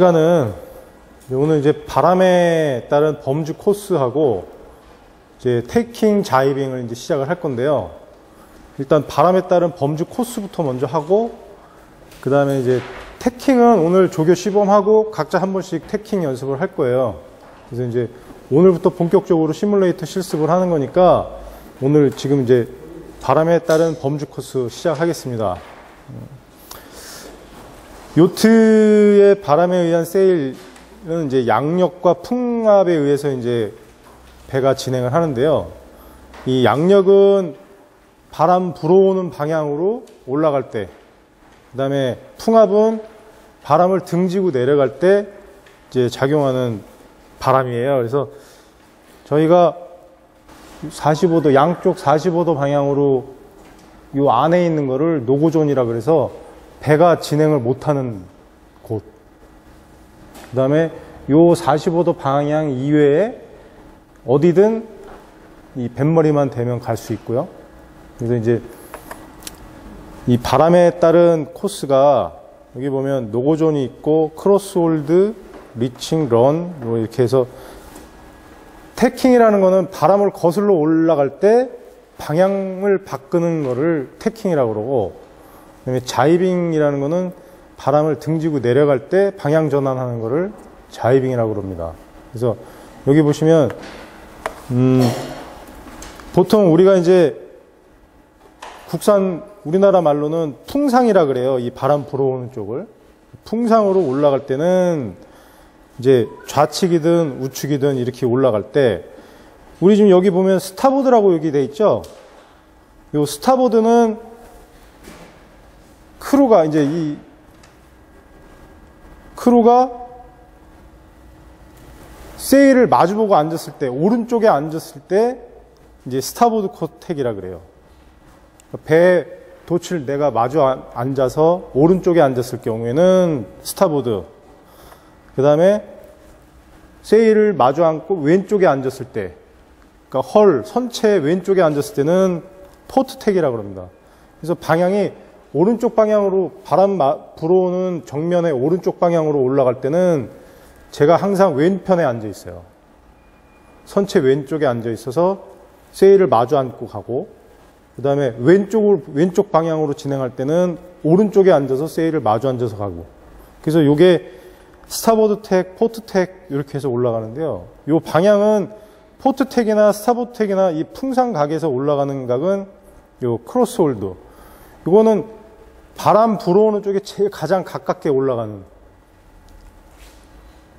시간은 오늘 이제 바람에 따른 범주 코스하고 이제 테이킹 자이빙을 이제 시작을 할 건데요. 일단 바람에 따른 범주 코스부터 먼저 하고 그 다음에 이제 태킹은 오늘 조교 시범하고 각자 한 번씩 태킹 연습을 할 거예요. 그래서 이제 오늘부터 본격적으로 시뮬레이터 실습을 하는 거니까 오늘 지금 이제 바람에 따른 범주 코스 시작하겠습니다. 요트의 바람에 의한 세일은 이제 양력과 풍압에 의해서 이제 배가 진행을 하는데요. 이 양력은 바람 불어오는 방향으로 올라갈 때, 그 다음에 풍압은 바람을 등지고 내려갈 때 이제 작용하는 바람이에요. 그래서 저희가 45도, 양쪽 45도 방향으로 요 안에 있는 거를 no go zone이라 그래서 배가 진행을 못하는 곳. 그 다음에 요 45도 방향 이외에 어디든 이 뱃머리만 되면 갈 수 있고요. 그래서 이제 이 바람에 따른 코스가 여기 보면 no go zone이 있고 close hauled, reaching, run 뭐 이렇게 해서 tacking이라는 거는 바람을 거슬러 올라갈 때 방향을 바꾸는 거를 태킹이라고 그러고 그다음에 자이빙이라는 거는 바람을 등지고 내려갈 때 방향 전환하는 거를 자이빙이라고 그럽니다. 그래서 여기 보시면 음, 보통 우리가 이제 국산 우리나라 말로는 풍상이라 그래요. 이 바람 불어오는 쪽을 풍상으로 올라갈 때는 이제 좌측이든 우측이든 이렇게 올라갈 때 우리 지금 여기 보면 starboard라고 여기 돼 있죠. 요 starboard는 crew가 이제 이 crew가 sail을 마주보고 앉았을 때 오른쪽에 앉았을 때 이제 starboard tack이라 그래요. 배 도출 내가 마주 앉아서 오른쪽에 앉았을 경우에는 starboard. 그 다음에 세일을 마주 앉고 왼쪽에 앉았을 때, 그러니까 헐 선체 왼쪽에 앉았을 때는 포트텍이라고 합니다. 그래서 방향이 오른쪽 방향으로 바람 불어오는 정면에 오른쪽 방향으로 올라갈 때는 제가 항상 왼편에 앉아 있어요. 선체 왼쪽에 앉아 있어서 세일을 마주 앉고 가고 그 다음에 왼쪽을 왼쪽 방향으로 진행할 때는 오른쪽에 앉아서 세일을 마주 앉아서 가고 그래서 이게 starboard tack, port tack 이렇게 해서 올라가는데요. 이 방향은 포트텍이나 스타보드텍이나 이 풍상 각에서 올라가는 각은 요 close hauled. 이거는 바람 불어오는 쪽에 제일 가장 가깝게 올라가는.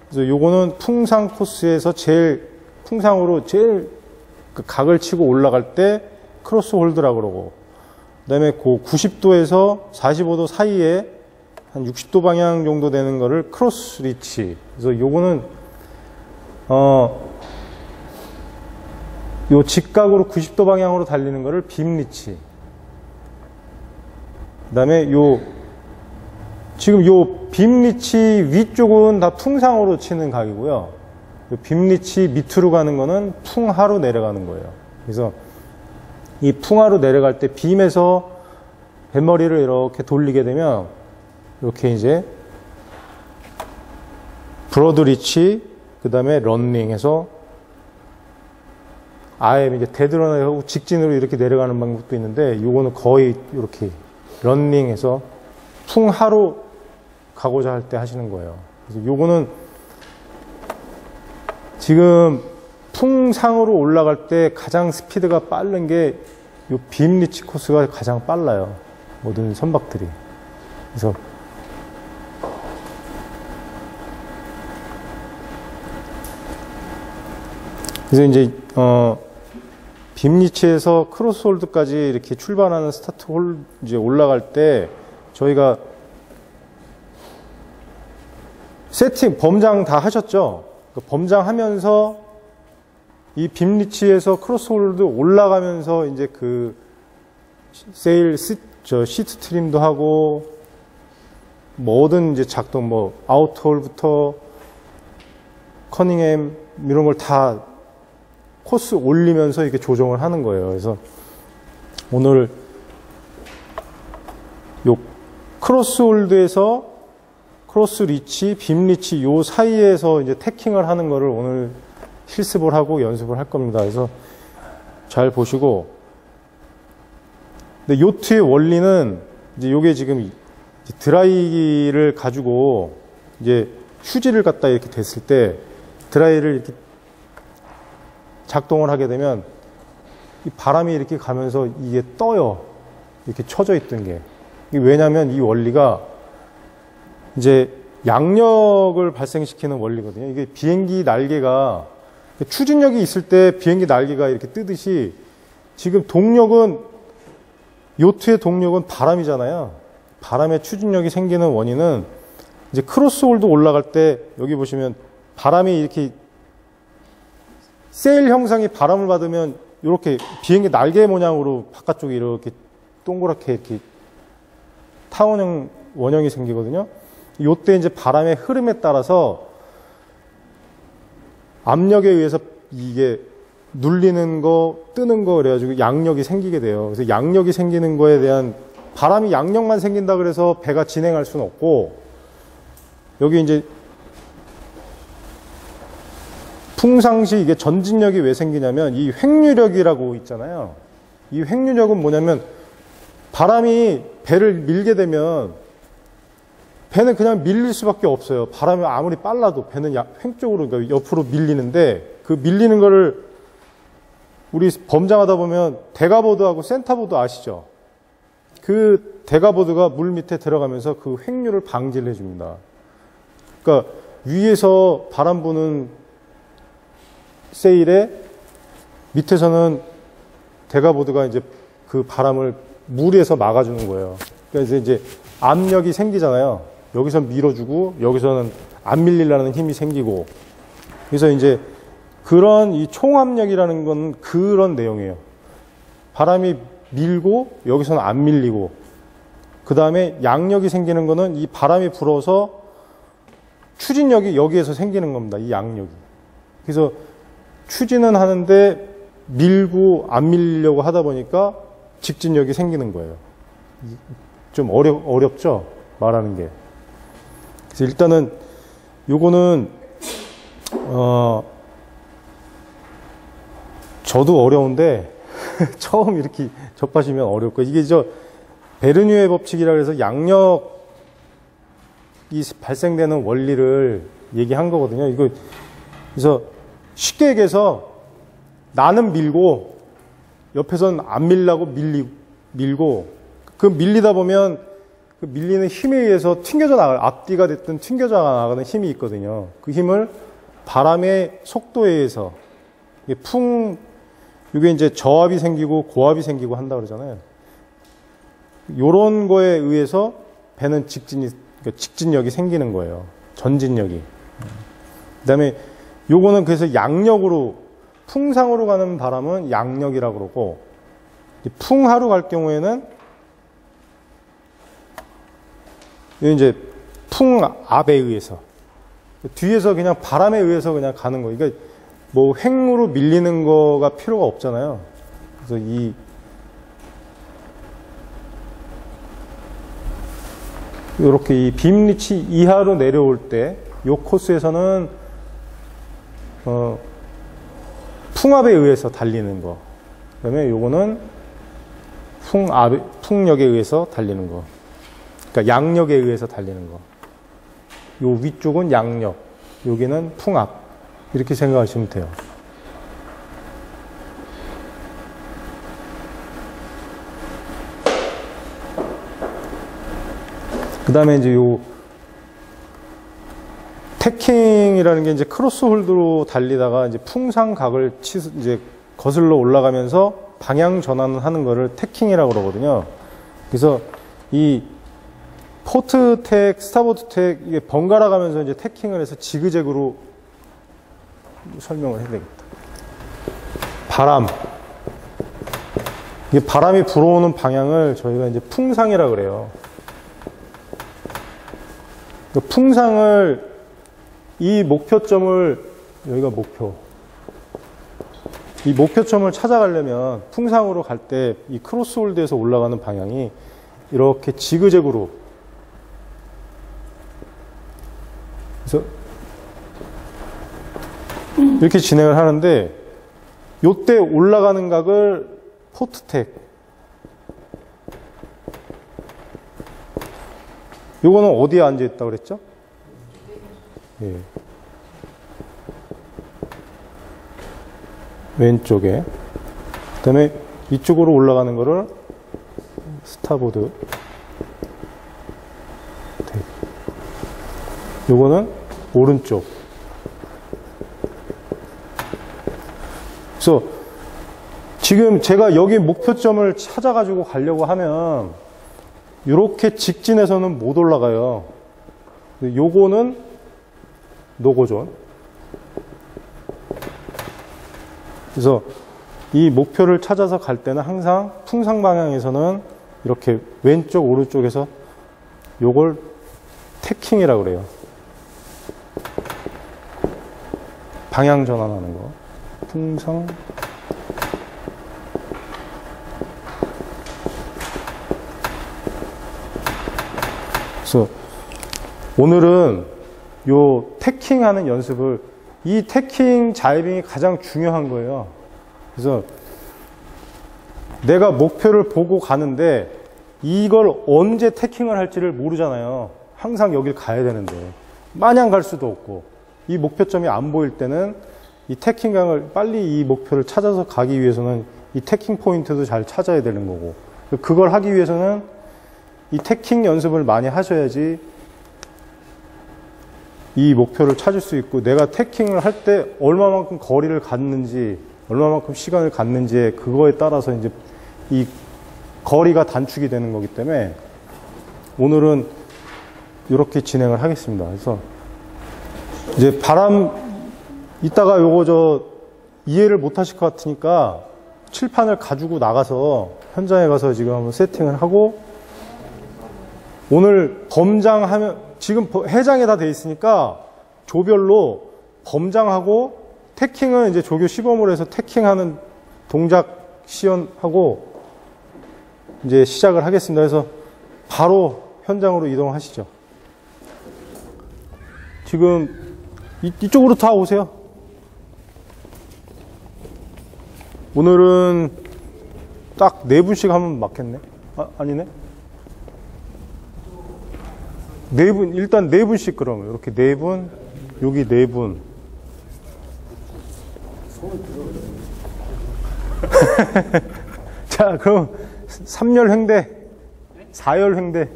그래서 요거는 풍상 코스에서 제일 풍상으로 제일 그 각을 치고 올라갈 때 close hauled라고 그러고 그다음에 그 90도에서 45도 사이에 한 60도 방향 정도 되는 거를 close reach. 그래서 요거는 어, 요 직각으로 90도 방향으로 달리는 거를 beam reach. 그 다음에 요, 지금 요 beam reach 위쪽은 다 풍상으로 치는 각이고요. 요 beam reach 밑으로 가는 거는 풍하로 내려가는 거예요. 그래서 이 풍하로 내려갈 때 beam에서 뱃머리를 이렇게 돌리게 되면 이렇게 이제 broad reach 그 다음에 running해서 아예 이제 dead run하고 직진으로 이렇게 내려가는 방법도 있는데 이거는 거의 이렇게 running해서 풍하로 가고자 할 때 하시는 거예요. 그래서 요거는 지금 풍상으로 올라갈 때 가장 스피드가 빠른 게 요 beam reach 코스가 가장 빨라요. 모든 선박들이. 그래서 그래서 이제 어 beam reach에서 close hauled까지 이렇게 출발하는 스타트 홀 이제 올라갈 때 저희가 세팅 범장 다 하셨죠? 그 범장 하면서 이 beam reach에서 close hauled 올라가면서 이제 그 sail 시, 저 sheet trim도 하고 뭐든 이제 작동 뭐 outhaul부터 cunningham 이런 걸 다 코스 올리면서 이렇게 조정을 하는 거예요. 그래서 오늘 요 close hauled에서 close reach, beam reach 요 사이에서 이제 tacking을 하는 거를 오늘 실습을 하고 연습을 할 겁니다. 그래서 잘 보시고 근데 요트의 원리는 이제 요게 지금 드라이기를 가지고 이제 휴지를 갖다 이렇게 댔을 때 드라이를 이렇게 작동을 하게 되면 이 바람이 이렇게 가면서 이게 떠요. 이렇게 쳐져 있던 게. 왜냐하면 이 원리가 이제 양력을 발생시키는 원리거든요. 이게 비행기 날개가 추진력이 있을 때 비행기 날개가 이렇게 뜨듯이 지금 동력은 요트의 동력은 바람이잖아요. 바람의 추진력이 생기는 원인은 이제 close hauled 올라갈 때 여기 보시면 바람이 이렇게 세일 형상이 바람을 받으면 이렇게 비행기 날개 모양으로 바깥쪽에 이렇게 동그랗게 이렇게 타원형 원형이 생기거든요. 요때 이제 바람의 흐름에 따라서 압력에 의해서 이게 눌리는 거, 뜨는 거 그래가지고 양력이 생기게 돼요. 그래서 양력이 생기는 거에 대한 바람이 양력만 생긴다 그래서 배가 진행할 수는 없고 여기 이제 풍상시 이게 전진력이 왜 생기냐면 이 횡류력이라고 있잖아요. 이 횡류력은 뭐냐면 바람이 배를 밀게 되면 배는 그냥 밀릴 수밖에 없어요. 바람이 아무리 빨라도 배는 횡쪽으로 그러니까 옆으로 밀리는데 그 밀리는 거를 우리 범장하다 보면 대가보드하고 센터보드 아시죠? 그 대가보드가 물 밑에 들어가면서 그 횡류를 방지를 해줍니다. 그러니까 위에서 바람 부는 세일에 밑에서는 대가보드가 이제 그 바람을 물에서 막아주는 거예요. 그래서 이제 압력이 생기잖아요. 여기서 밀어주고 여기서는 안 밀리려는 힘이 생기고 그래서 이제 그런 이 총압력이라는 건 그런 내용이에요. 바람이 밀고 여기서는 안 밀리고 그 다음에 양력이 생기는 거는 이 바람이 불어서 추진력이 여기에서 생기는 겁니다. 이 양력이. 그래서 추진은 하는데 밀고 안 밀리려고 하다 보니까 직진력이 생기는 거예요. 좀 어렵, 어렵죠? 말하는 게. 그래서 일단은 요거는, 어, 저도 어려운데 처음 이렇게 접하시면 어렵고 이게 저 베르뉴의 법칙이라 그래서 양력이 발생되는 원리를 얘기한 거거든요. 이거 그래서 쉽게 얘기해서 나는 밀고 옆에선 안 밀라고 밀리 밀고 그 밀리다 보면 그 밀리는 힘에 의해서 튕겨져 나가 앞뒤가 됐든 튕겨져 나가는 힘이 있거든요. 그 힘을 바람의 속도에 의해서 풍 이게 이제 저압이 생기고 고압이 생기고 한다 그러잖아요. 요런 거에 의해서 배는 직진이 그러니까 직진력이 생기는 거예요. 전진력이. 그다음에 요거는 그래서 양력으로 풍상으로 가는 바람은 양력이라고 그러고 풍하로 갈 경우에는 이제 풍압에 의해서 뒤에서 그냥 바람에 의해서 그냥 가는 거. 그러니까 뭐 횡으로 밀리는 거가 필요가 없잖아요. 그래서 이 이렇게 이 빔리치 이하로 내려올 때이 코스에서는 어, 풍압에 의해서 달리는 거. 그 다음에 요거는 풍압 풍력에 의해서 달리는 거. 그러니까 양력에 의해서 달리는 거. 요 위쪽은 양력, 여기는 풍압. 이렇게 생각하시면 돼요. 그 다음에 이제 요 tacking이라는 게 이제 close hauled로 달리다가 이제 풍상각을 치, 이제 거슬러 올라가면서 방향 전환을 하는 거를 tacking이라고 그러거든요. 그래서 이 port tack, starboard tack, 이게 번갈아 가면서 이제 tacking을 해서 지그재그로 설명을 해야 되겠다. 바람. 이게 바람이 불어오는 방향을 저희가 이제 풍상이라 그래요. 그 풍상을 이 목표점을 여기가 목표. 이 목표점을 찾아가려면 풍상으로 갈 때 이 크로스홀드에서 올라가는 방향이 이렇게 지그재그로 그래서 이렇게 진행을 하는데 요때 올라가는 각을 포트텍 요거는 어디에 앉아 있다고 그랬죠? 예. 왼쪽에 그 다음에 이쪽으로 올라가는 거를 스타보드 텍. 요거는 오른쪽 그래서 지금 제가 여기 목표점을 찾아가지고 가려고 하면 이렇게 직진해서는 못 올라가요. 요거는 노고존. 그래서 이 목표를 찾아서 갈 때는 항상 풍상 방향에서는 이렇게 왼쪽 오른쪽에서 요걸 태킹이라고 그래요. 방향 전환하는 거. 풍상 그래서 오늘은 요 태킹 하는 연습을 이 태킹 자이빙이 가장 중요한 거예요. 그래서 내가 목표를 보고 가는데 이걸 언제 태킹을 할지를 모르잖아요. 항상 여길 가야 되는데 마냥 갈 수도 없고 이 목표점이 안 보일 때는 이 태킹강을 빨리 이 목표를 찾아서 가기 위해서는 이 태킹 포인트도 잘 찾아야 되는 거고 그걸 하기 위해서는 이 태킹 연습을 많이 하셔야지 이 목표를 찾을 수 있고 내가 태킹을 할 때 얼마만큼 거리를 갔는지 얼마만큼 시간을 갔는지에 그거에 따라서 이제 이 거리가 단축이 되는 거기 때문에 오늘은 이렇게 진행을 하겠습니다. 그래서 이제 바람 이따가 요거 저 이해를 못 하실 것 같으니까 칠판을 가지고 나가서 현장에 가서 지금 한번 세팅을 하고 오늘 범장하면 지금 해장에 다 돼 있으니까 조별로 범장하고 태킹은 이제 조교 시범을 해서 태킹하는 동작 시연하고 이제 시작을 하겠습니다. 그래서 바로 현장으로 이동하시죠. 지금 이, 이쪽으로 다 오세요. 오늘은 딱 네 분씩 하면 맞겠네. 아, 아니네. 네 분, 일단 네 분씩 그러면. 이렇게 네 분, 여기 네 분. 자, 그럼 3열 횡대, 4열 횡대,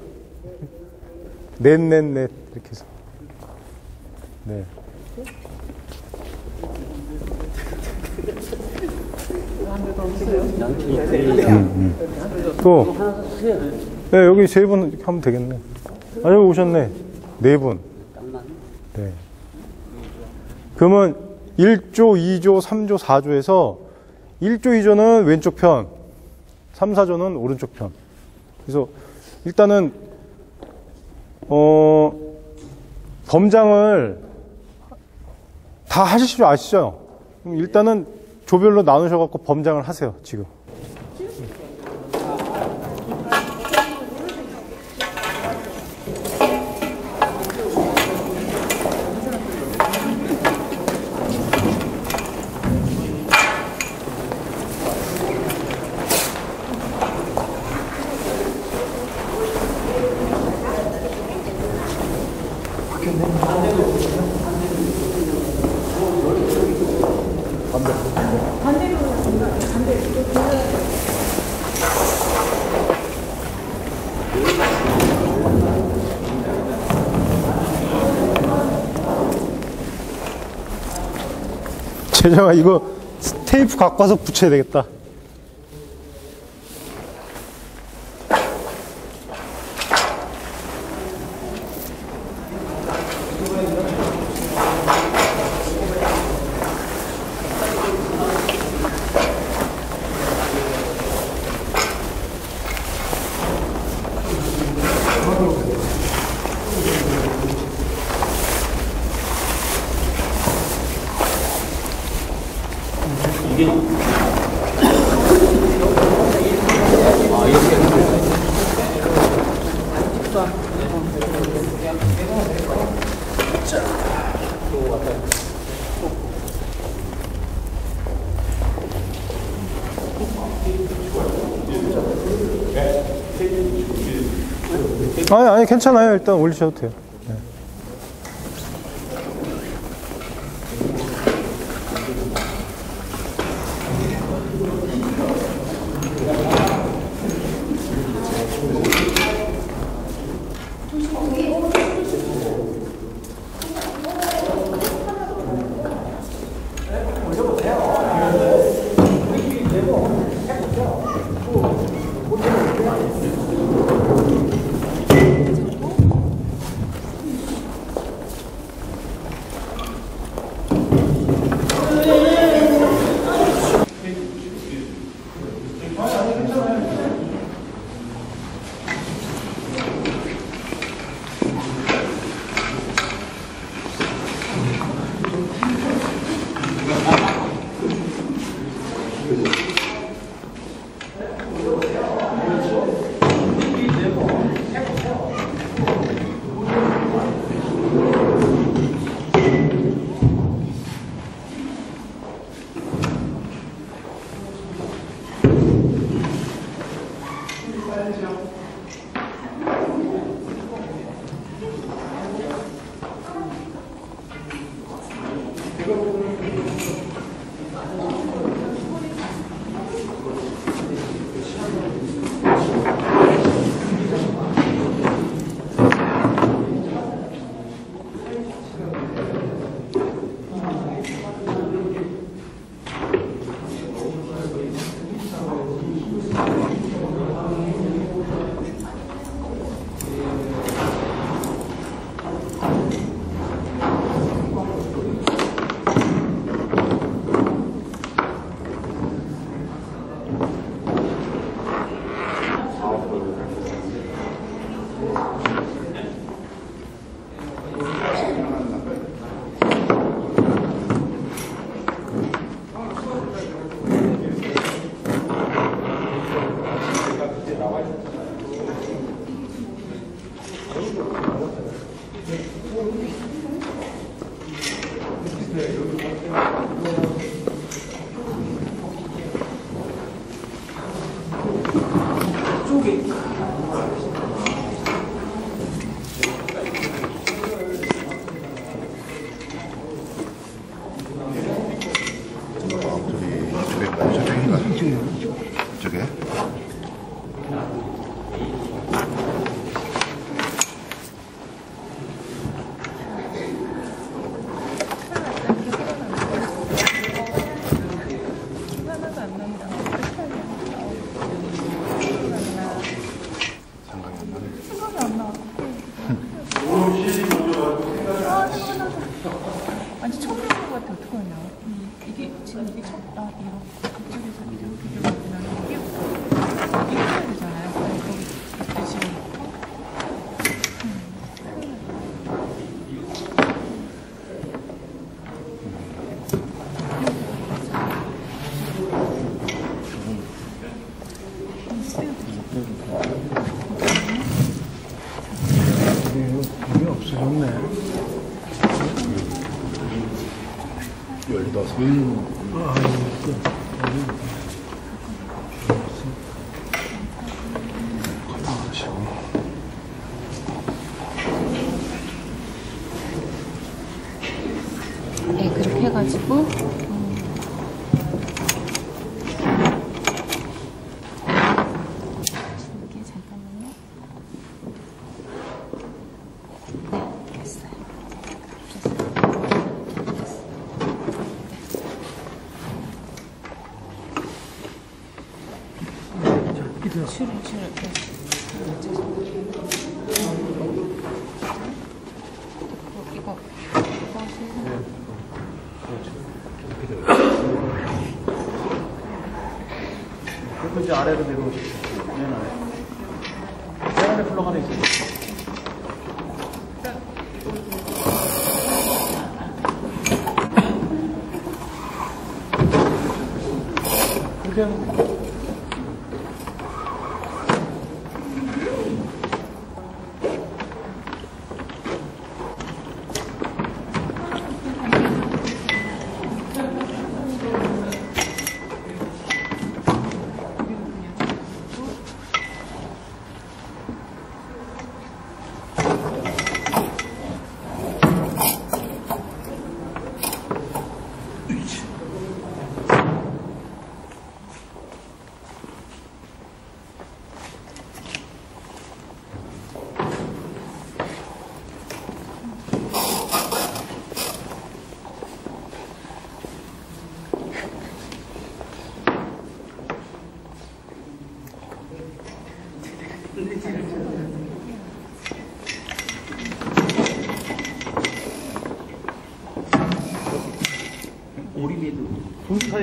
넷, 넷, 넷, 이렇게 해서. 네. 음, 음. 또, 네, 여기 세 분 이렇게 하면 되겠네. 아, 여기 오셨네. 네 분. 네. 그러면 1조, 2조, 3조, 4조에서 1조, 2조는 왼쪽 편, 3, 4조는 오른쪽 편. 그래서 일단은, 어, 범장을 다 하실 줄 아시죠? 그럼 일단은 조별로 나누셔갖고 범장을 하세요, 지금. 재정아 이거 테이프 갖고 와서 붙여야 되겠다. 괜찮아요. 일단 올리셔도 돼요. 가지고 이게 잠깐만요. 네, 됐어요. 네, 됐어요. 추를 추를 됐어요. 네.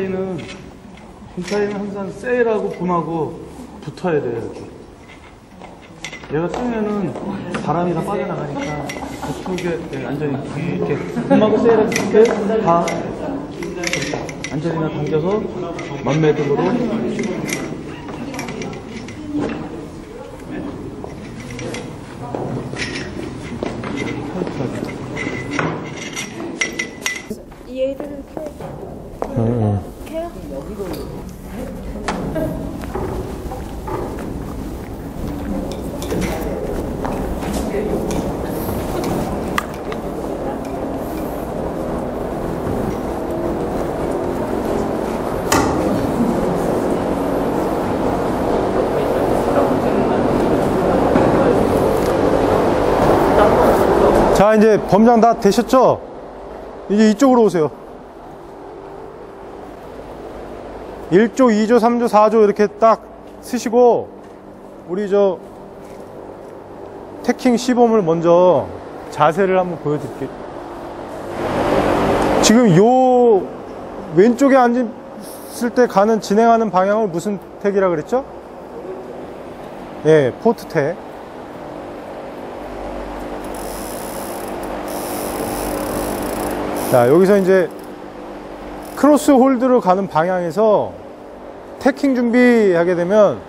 붐 사이는 붐 사이는 항상 셀하고 붐하고 붙어야 돼요. 얘가 뜨면은 바람이 다 빠져나가니까 그쪽에 네, 안전히 이렇게 붐하고 셀하고 붙게 다 안전히나 당겨서 만매듭으로 얘를 켜야 켜요? 자, 이제 범장 다 되셨죠? 이제 이쪽으로 오세요. 1조, 2조, 3조, 4조 이렇게 딱 쓰시고, 우리 저, 태킹 시범을 먼저 자세를 한번 보여드릴게요. 지금 요 왼쪽에 앉았을 때 가는 진행하는 방향을 무슨 택이라 그랬죠? 예, port tack. 자, 여기서 이제 close hauled로 가는 방향에서 tacking 준비하게 되면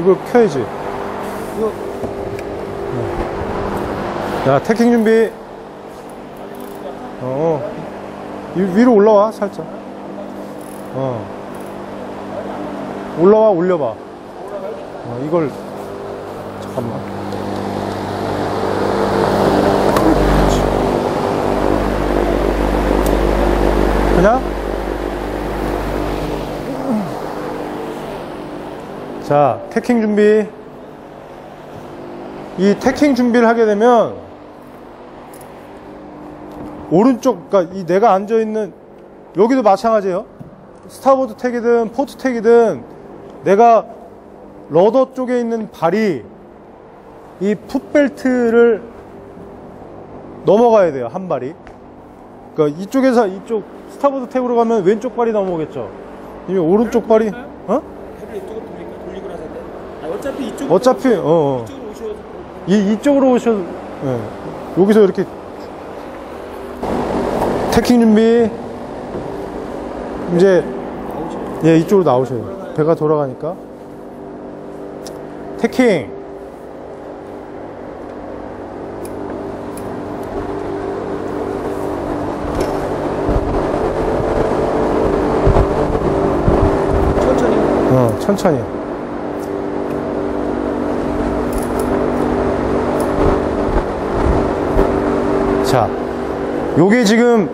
이걸 켜야지. 이거. 자, tacking 준비. 어. 이 위로 올라와, 살짝. 어. 올라와, 올려봐. 어, 이걸. 잠깐만. 그냥 자 태킹 준비. 이 태킹 준비를 하게 되면 오른쪽 그러니까 이 내가 앉아 있는 여기도 마찬가지예요. starboard tack이든 port tack이든 내가 rudder 쪽에 있는 발이 이 foot belt를 넘어가야 돼요 한 발이. 그러니까 이쪽에서 이쪽 starboard tack으로 가면 왼쪽 발이 넘어오겠죠. 이미 오른쪽 발이 어? head 이쪽으로 돌리니까 돌리고 나서 돼. 아, 어차피 이쪽 어차피 어, 어. 이쪽으로 오셔서 이 이쪽으로 오셔. 예. 여기서 이렇게 태킹 준비. 이제 예 이쪽으로 나오셔요. 배가 돌아가니까 태킹. 천천히 어, 천천히. 자, 요게 지금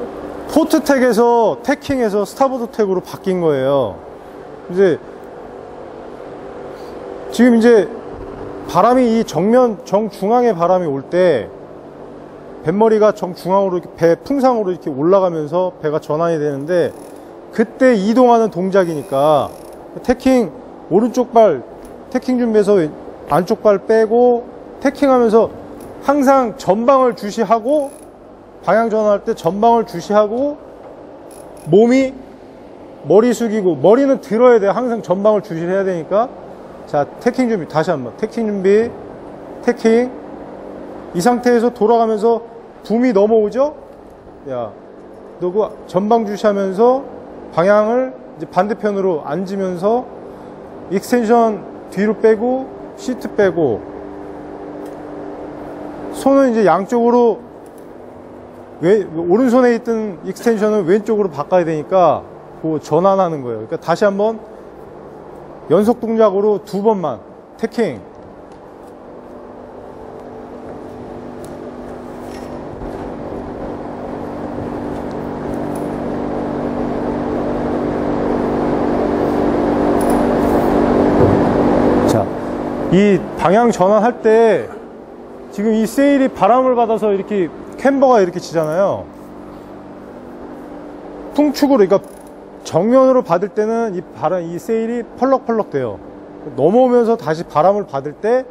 포트텍에서 태킹에서 스타보드 텍으로 바뀐 거예요. 이제 지금 이제 바람이 이 정면 정중앙에 바람이 올 때 뱃머리가 정중앙으로 이렇게 배 풍상으로 이렇게 올라가면서 배가 전환이 되는데 그때 이동하는 동작이니까 태킹 오른쪽 발 태킹 준비해서 왼- 안쪽 발 빼고 태킹하면서 항상 전방을 주시하고 방향 전환할 때 전방을 주시하고 몸이 머리 숙이고 머리는 들어야 돼요. 항상 전방을 주시해야 되니까. 자 태킹 준비. 다시 한번. 태킹 준비. 태킹. 이 상태에서 돌아가면서 boom이 넘어오죠. 야 너그 전방 주시하면서 방향을 이제 반대편으로 앉으면서 extension 뒤로 빼고 시트 빼고 손은 이제 양쪽으로 왜 오른손에 있던 extension을 왼쪽으로 바꿔야 되니까 그 전환하는 거예요. 그러니까 다시 한번 연속 동작으로 두 번만 tacking 자, 이 방향 전환할 때 지금 이 세일이 바람을 받아서 이렇게 캠버가 이렇게 지잖아요. 풍축으로, 그러니까 정면으로 받을 때는 이 바람, 이 세일이 펄럭펄럭 돼요. 넘어오면서 다시 바람을 받을 때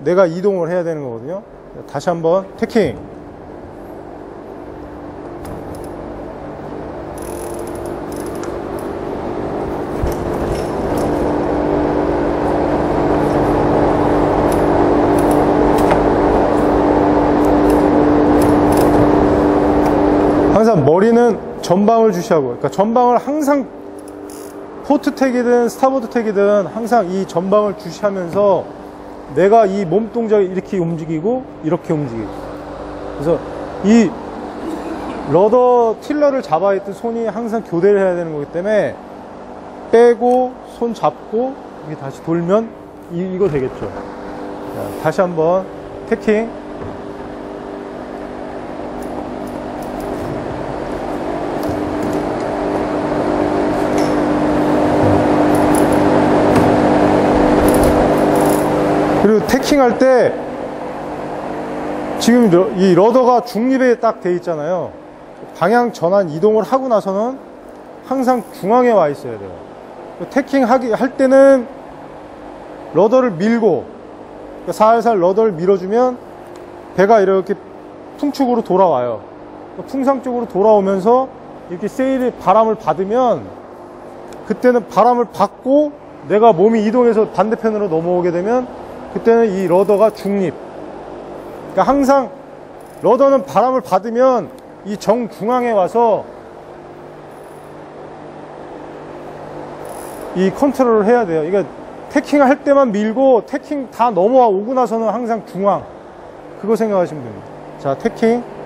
내가 이동을 해야 되는 거거든요. 다시 한번 태킹. 그러면 머리는 전방을 주시하고, 그러니까 전방을 항상 port tack이든 starboard tack이든 항상 이 전방을 주시하면서 내가 이 몸 동작을 이렇게 움직이고 이렇게 움직이고. 그래서 이 rudder tiller를 잡아 있던 손이 항상 교대를 해야 되는 거기 때문에 빼고 손 잡고 다시 돌면 이, 이거 되겠죠. 자, 다시 한번 태킹. 태킹할 때 지금 러- 이 러더가 중립에 딱 돼 있잖아요. 방향 전환 이동을 하고 나서는 항상 중앙에 와 있어야 돼요. 태킹 하기 할 때는 러더를 밀고 그러니까 살살 러더를 밀어주면 배가 이렇게 풍축으로 돌아와요. 풍상 쪽으로 돌아오면서 이렇게 세일이 바람을 받으면 그때는 바람을 받고 내가 몸이 이동해서 반대편으로 넘어오게 되면 그때는 이 러더가 중립. 그러니까 항상 러더는 바람을 받으면 이 정중앙에 와서 이 컨트롤을 해야 돼요. 그러니까 태킹 할 때만 밀고 태킹 다 넘어와 오고 나서는 항상 중앙. 그거 생각하시면 됩니다. 자, 태킹.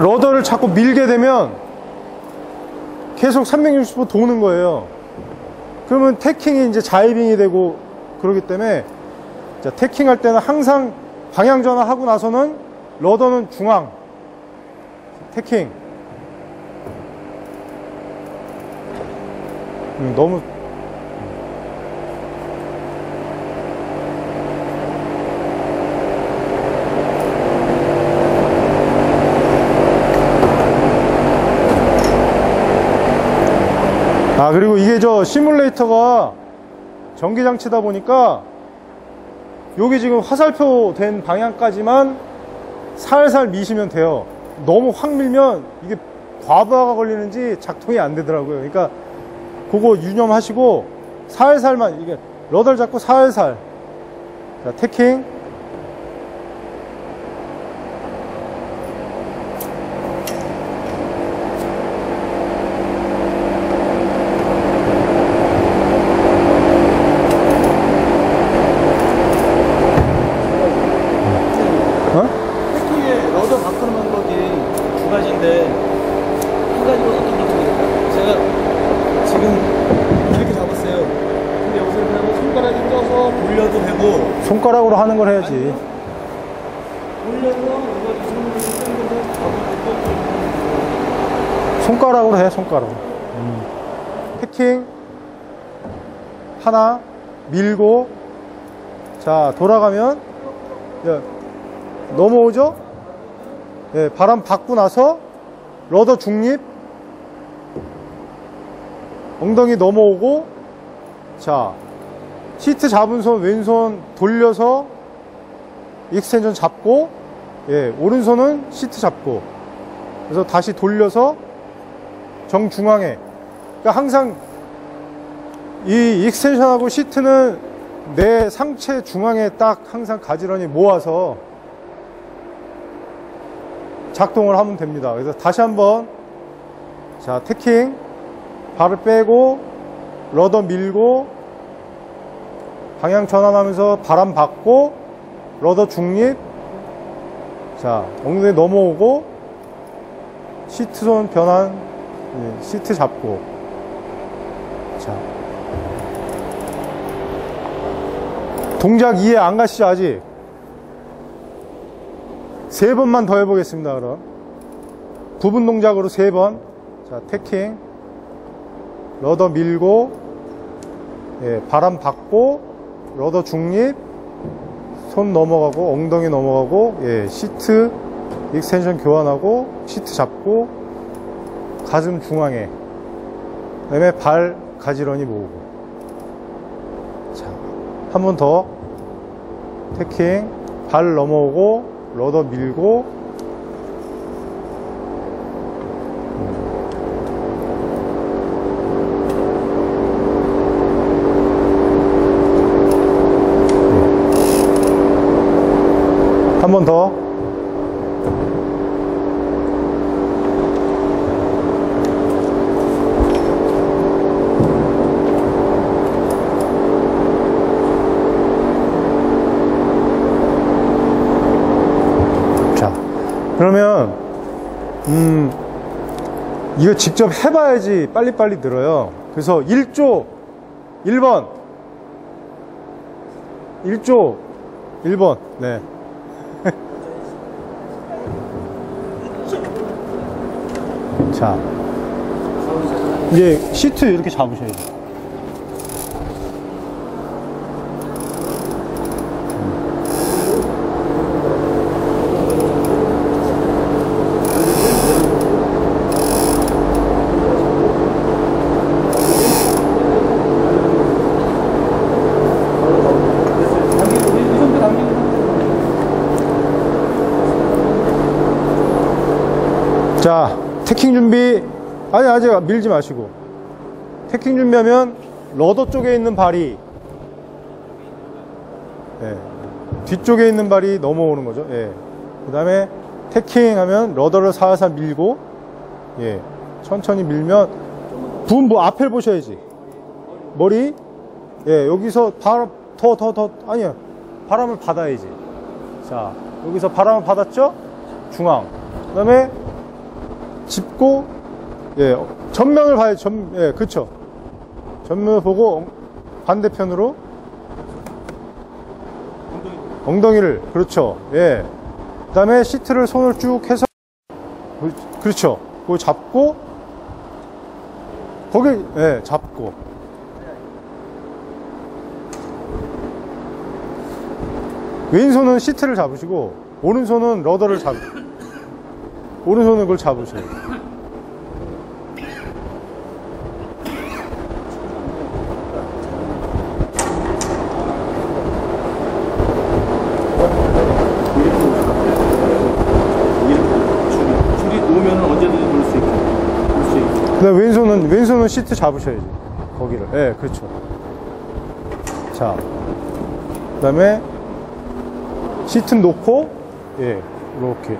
러더를 자꾸 밀게 되면 계속 360도 도는 거예요. 그러면 태킹이 이제 자이빙이 되고 그러기 때문에 자, 태킹 할 때는 항상 방향 전환하고 나서는 러더는 중앙. 태킹. 음, 너무 아 그리고 이게 저 시뮬레이터가 전기장치다 보니까 여기 지금 화살표 된 방향까지만 살살 미시면 돼요. 너무 확 밀면 이게 과부하가 걸리는지 작동이 안 되더라고요. 그러니까 그거 유념하시고 살살만 이게 러더를 잡고 살살. 자 태킹 어? 태킹의 러더 바꾸는 방법이 두 가지인데 한 가지로 어떤 게 좋을까요? 제가 지금 이렇게 잡았어요. 근데 여기서 이렇게 하고 손가락이 껴서 돌려도 되고 손가락으로 걸 해야지. 손가락으로 해 손가락 음. 패킹. 하나 밀고. 자 돌아가면 야, 넘어오죠? 예, 바람 받고 나서 rudder 중립. 엉덩이 넘어오고. 자 시트 잡은 손 왼손 돌려서 extension 잡고 예, 오른손은 시트 잡고. 그래서 다시 돌려서 정중앙에. 그러니까 항상 이 extension하고 시트는 내 상체 중앙에 딱 항상 가지런히 모아서 작동을 하면 됩니다. 그래서 다시 한번 자 tacking. 발을 빼고 rudder 밀고 방향 전환하면서 바람 받고 rudder 중립. 자 엉덩이 넘어오고 시트 손 변환 예, 시트 잡고. 자. 동작 이해 안 가시죠 아직? 세 번만 더 해보겠습니다 그럼. 부분 동작으로 세 번. 자 tacking. rudder 밀고 예, 바람 받고 rudder 중립 손 넘어가고 엉덩이 넘어가고 예, 시트 extension 교환하고 시트 잡고 가슴 중앙에 그다음에 발 가지런히 모으고. 자, 한 번 더. tacking. 발 넘어오고 rudder 밀고 한 번 더. 자, 그러면, 음, 이거 직접 해봐야지 빨리빨리 늘어요. 그래서 1조, 1번. 1조, 1번. 네. 자. 이제 시트 이렇게 잡으셔야 돼요. 자, tacking 준비. 아직 밀지 마시고. tacking 준비하면 rudder 쪽에 있는 발이 예, 뒤쪽에 있는 발이 넘어오는 거죠. 예. 그 다음에 tacking 하면 rudder를 살살 밀고 예, 천천히 밀면 붐, 뭐 앞을 보셔야지. 머리, 예, 여기서 바람, 더, 더, 더, 아니야. 바람을 받아야지. 자, 여기서 바람을 받았죠? 중앙. 그 다음에 짚고, 예, 전면을 봐야, 전, 예, 그쵸. 전면을 보고 반대편으로 엉덩이 를, 그렇죠. 예. 그 다음에 시트를 손을 쭉 해서, 그- 그렇죠. 그걸 잡고, 거기, 예, 잡고. 왼손은 시트를 잡으시고, 오른손은 러더를 잡, 오른손은 그걸 잡으셔야 돼요. 줄이 놓으면 언제든지 놓을 수 있고 놓을 수 있고 그다음 왼손은 왼손은 시트 잡으셔야지. 거기를. 예 그렇죠. 자. 그다음에 시트 놓고 예 이렇게.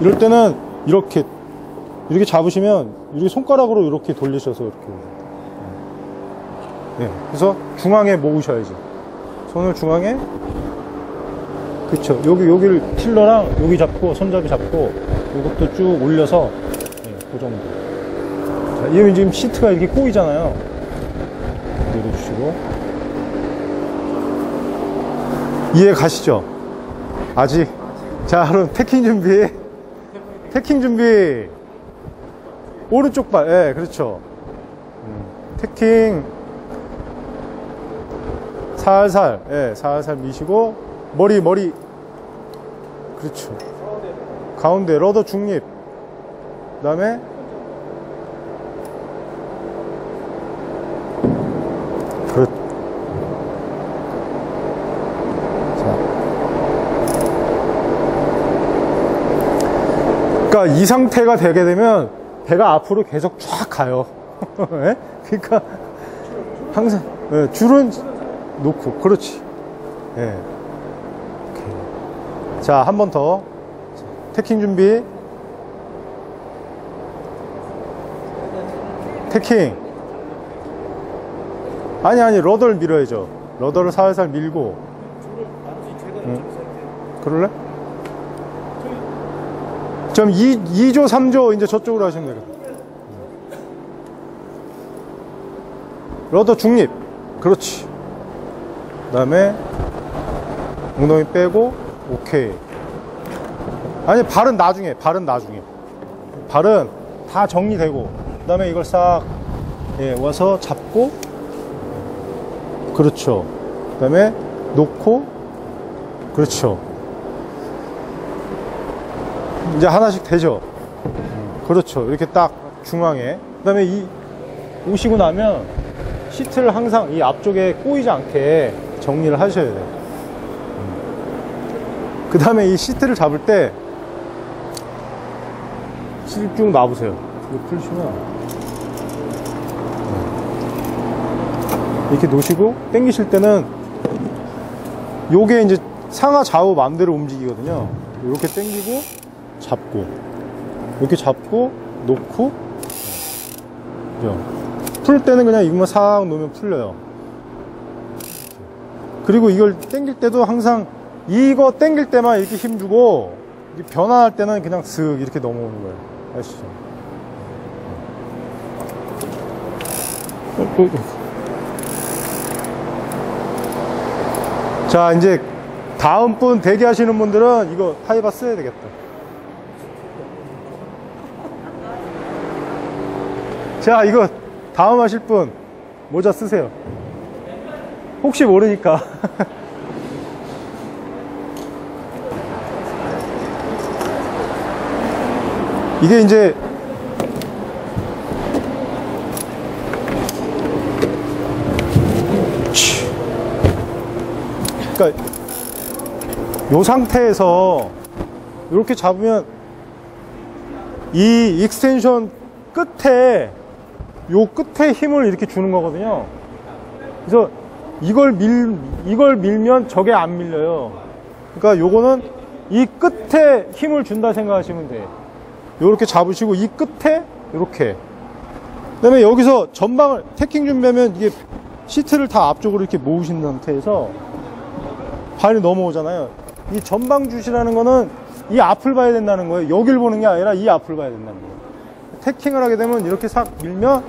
이럴 때는 이렇게. 이렇게 잡으시면 이렇게 손가락으로 이렇게 돌리셔서 이렇게. 예 그래서 중앙에 모으셔야지. 손을 중앙에. 그쵸. 여기 여기를 틸러랑 여기 잡고 손잡이 잡고 이것도 쭉 올려서 예, 그 정도 자, 이러면 지금 시트가 이렇게 꼬이잖아요. 내려주시고. 이해 가시죠? 아직? 자, 그럼 태킹 준비. 태킹 준비. 오른쪽 발, 예, 그렇죠. 음, 태킹. 살살, 예, 살살 미시고, 머리, 머리. 그렇죠. 가운데, 러더 중립. 그 다음에 그러니까 이 상태가 되게 되면 배가 앞으로 계속 쫙 가요. 예? 그러니까 항상 예, 줄은 놓고 그렇지. 예. 오케이. 자, 한 번 더. 태킹 준비. 태킹. 아니 아니 러더를 밀어야죠 러더를 살살 밀고 응. 그럴래? 좀 2, 2조 3조 이제 저쪽으로 하시면 되겠다. 러더 중립. 그렇지. 그 다음에 엉덩이 빼고 오케이. 아니 발은 나중에 발은 나중에. 발은 다 정리되고 그 다음에 이걸 싹 예, 와서 잡고 그렇죠. 그 다음에 놓고, 그렇죠. 이제 하나씩 되죠. 음, 그렇죠. 이렇게 딱 중앙에. 그 다음에 이, 오시고 나면 시트를 항상 이 앞쪽에 꼬이지 않게 정리를 하셔야 돼요. 그 다음에 이 시트를 잡을 때, 시트 쭉 놔보세요. 이거 풀시면. 이렇게 놓으시고 당기실 때는 요게 이제 상하 좌우 마음대로 움직이거든요. 이렇게 당기고 잡고 이렇게 잡고 놓고 그죠? 풀 때는 그냥 이것만 싹 놓으면 풀려요. 그리고 이걸 당길 때도 항상 이거 당길 때만 이렇게 힘주고 변화할 때는 그냥 슥 이렇게 넘어오는 거예요. 아시죠? 어, 어, 어. 자, 이제 다음 분 대기하시는 분들은 이거 하이바 써야 되겠다. 자, 이거 다음 하실 분 모자 쓰세요. 혹시 모르니까. 이게 이제 그러니까 요 상태에서 이렇게 잡으면 이 extension 끝에 요 끝에 힘을 이렇게 주는 거거든요. 그래서 이걸 밀 이걸 밀면 저게 안 밀려요. 그러니까 요거는 이 끝에 힘을 준다 생각하시면 돼요. 요렇게 잡으시고 이 끝에 이렇게 그 다음에 여기서 전방을 tacking 준비하면 이게 시트를 다 앞쪽으로 이렇게 모으신 상태에서 발이 넘어오잖아요. 이 전방 주시라는 거는 이 앞을 봐야 된다는 거예요. 여길 보는 게 아니라 이 앞을 봐야 된다는 거예요. 태킹을 하게 되면 이렇게 싹 밀면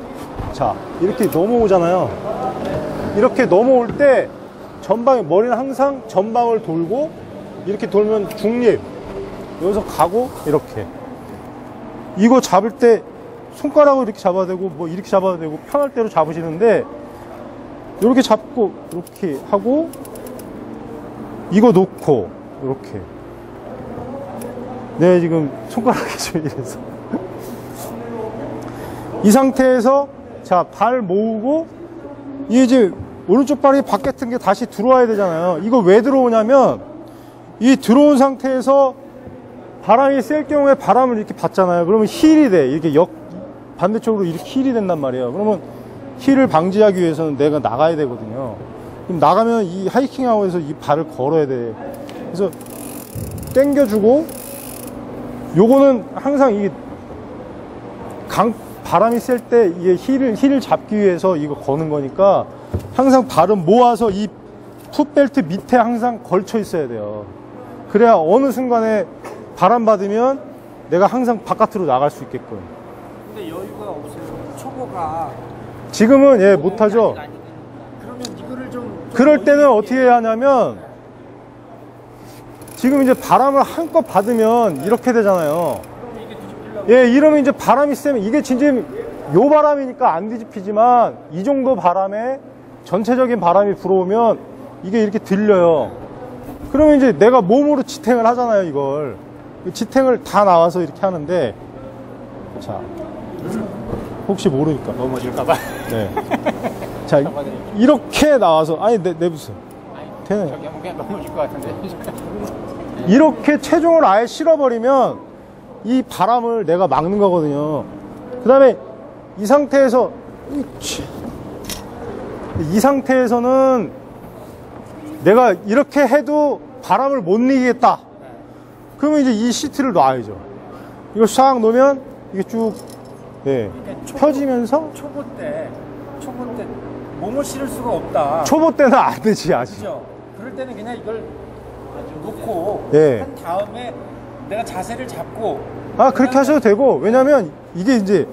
자 이렇게 넘어오잖아요. 이렇게 넘어올 때 전방에 머리는 항상 전방을 돌고 이렇게 돌면 중립. 여기서 가고 이렇게. 이거 잡을 때 손가락으로 이렇게 잡아야 되고 뭐 이렇게 잡아야 되고 편할 대로 잡으시는데 이렇게 잡고 이렇게 하고 이거 놓고 이렇게. 네 지금 손가락이 좀 이래서 이 상태에서 자 발 모으고 이제 오른쪽 발이 밖에 뜬게 다시 들어와야 되잖아요. 이거 왜 들어오냐면 이 들어온 상태에서 바람이 셀 경우에 바람을 이렇게 받잖아요. 그러면 heel이 돼. 이렇게 역 반대쪽으로 이렇게 heel이 된단 말이에요. 그러면 heel을 방지하기 위해서는 내가 나가야 되거든요. 그럼 나가면 이 hiking out에서 이 발을 걸어야 돼. 그래서 당겨주고 요거는 항상 이 강, 바람이 셀 때 이게 heel을, heel을 잡기 위해서 이거 거는 거니까 항상 발은 모아서 이 풋벨트 밑에 항상 걸쳐 있어야 돼요. 그래야 어느 순간에 바람 받으면 내가 항상 바깥으로 나갈 수 있게끔. 근데 여유가 없어요. 초보가 지금은 예, 못하죠. 그러면 이거를 좀 그럴 때는 어떻게 해야 하냐면 지금 이제 바람을 한껏 받으면 이렇게 되잖아요. 예, 이러면 이제 바람이 세면 이게 진짜 요 바람이니까 안 뒤집히지만 이 정도 바람에 전체적인 바람이 불어오면 이게 이렇게 들려요. 그러면 이제 내가 몸으로 지탱을 하잖아요, 이걸. 이 지탱을 다 나와서 이렇게 하는데 자. 혹시 모르니까 넘어질까봐. 네. 자, 이렇게 나와서 아니 내, 내 무슨 되네. 저기 그냥 넘어질 것 같은데. 이렇게 체중을 아예 실어버리면 이 바람을 내가 막는 거거든요. 그 다음에 이 상태에서. 이 상태에서는 내가 이렇게 해도 바람을 못 이기겠다. 그러면 이제 이 시트를 놔야죠. 이거 싹 놓으면 이게 쭉 예, 펴지면서 초보 때 초보 때 몸을 실을 수가 없다. 초보 때는 안 되지 아직. 그죠? 그럴 때는 그냥 이걸 놓고 예. 한 다음에 내가 자세를 잡고 아 그렇게 하셔도 되고 왜냐면 이게 이제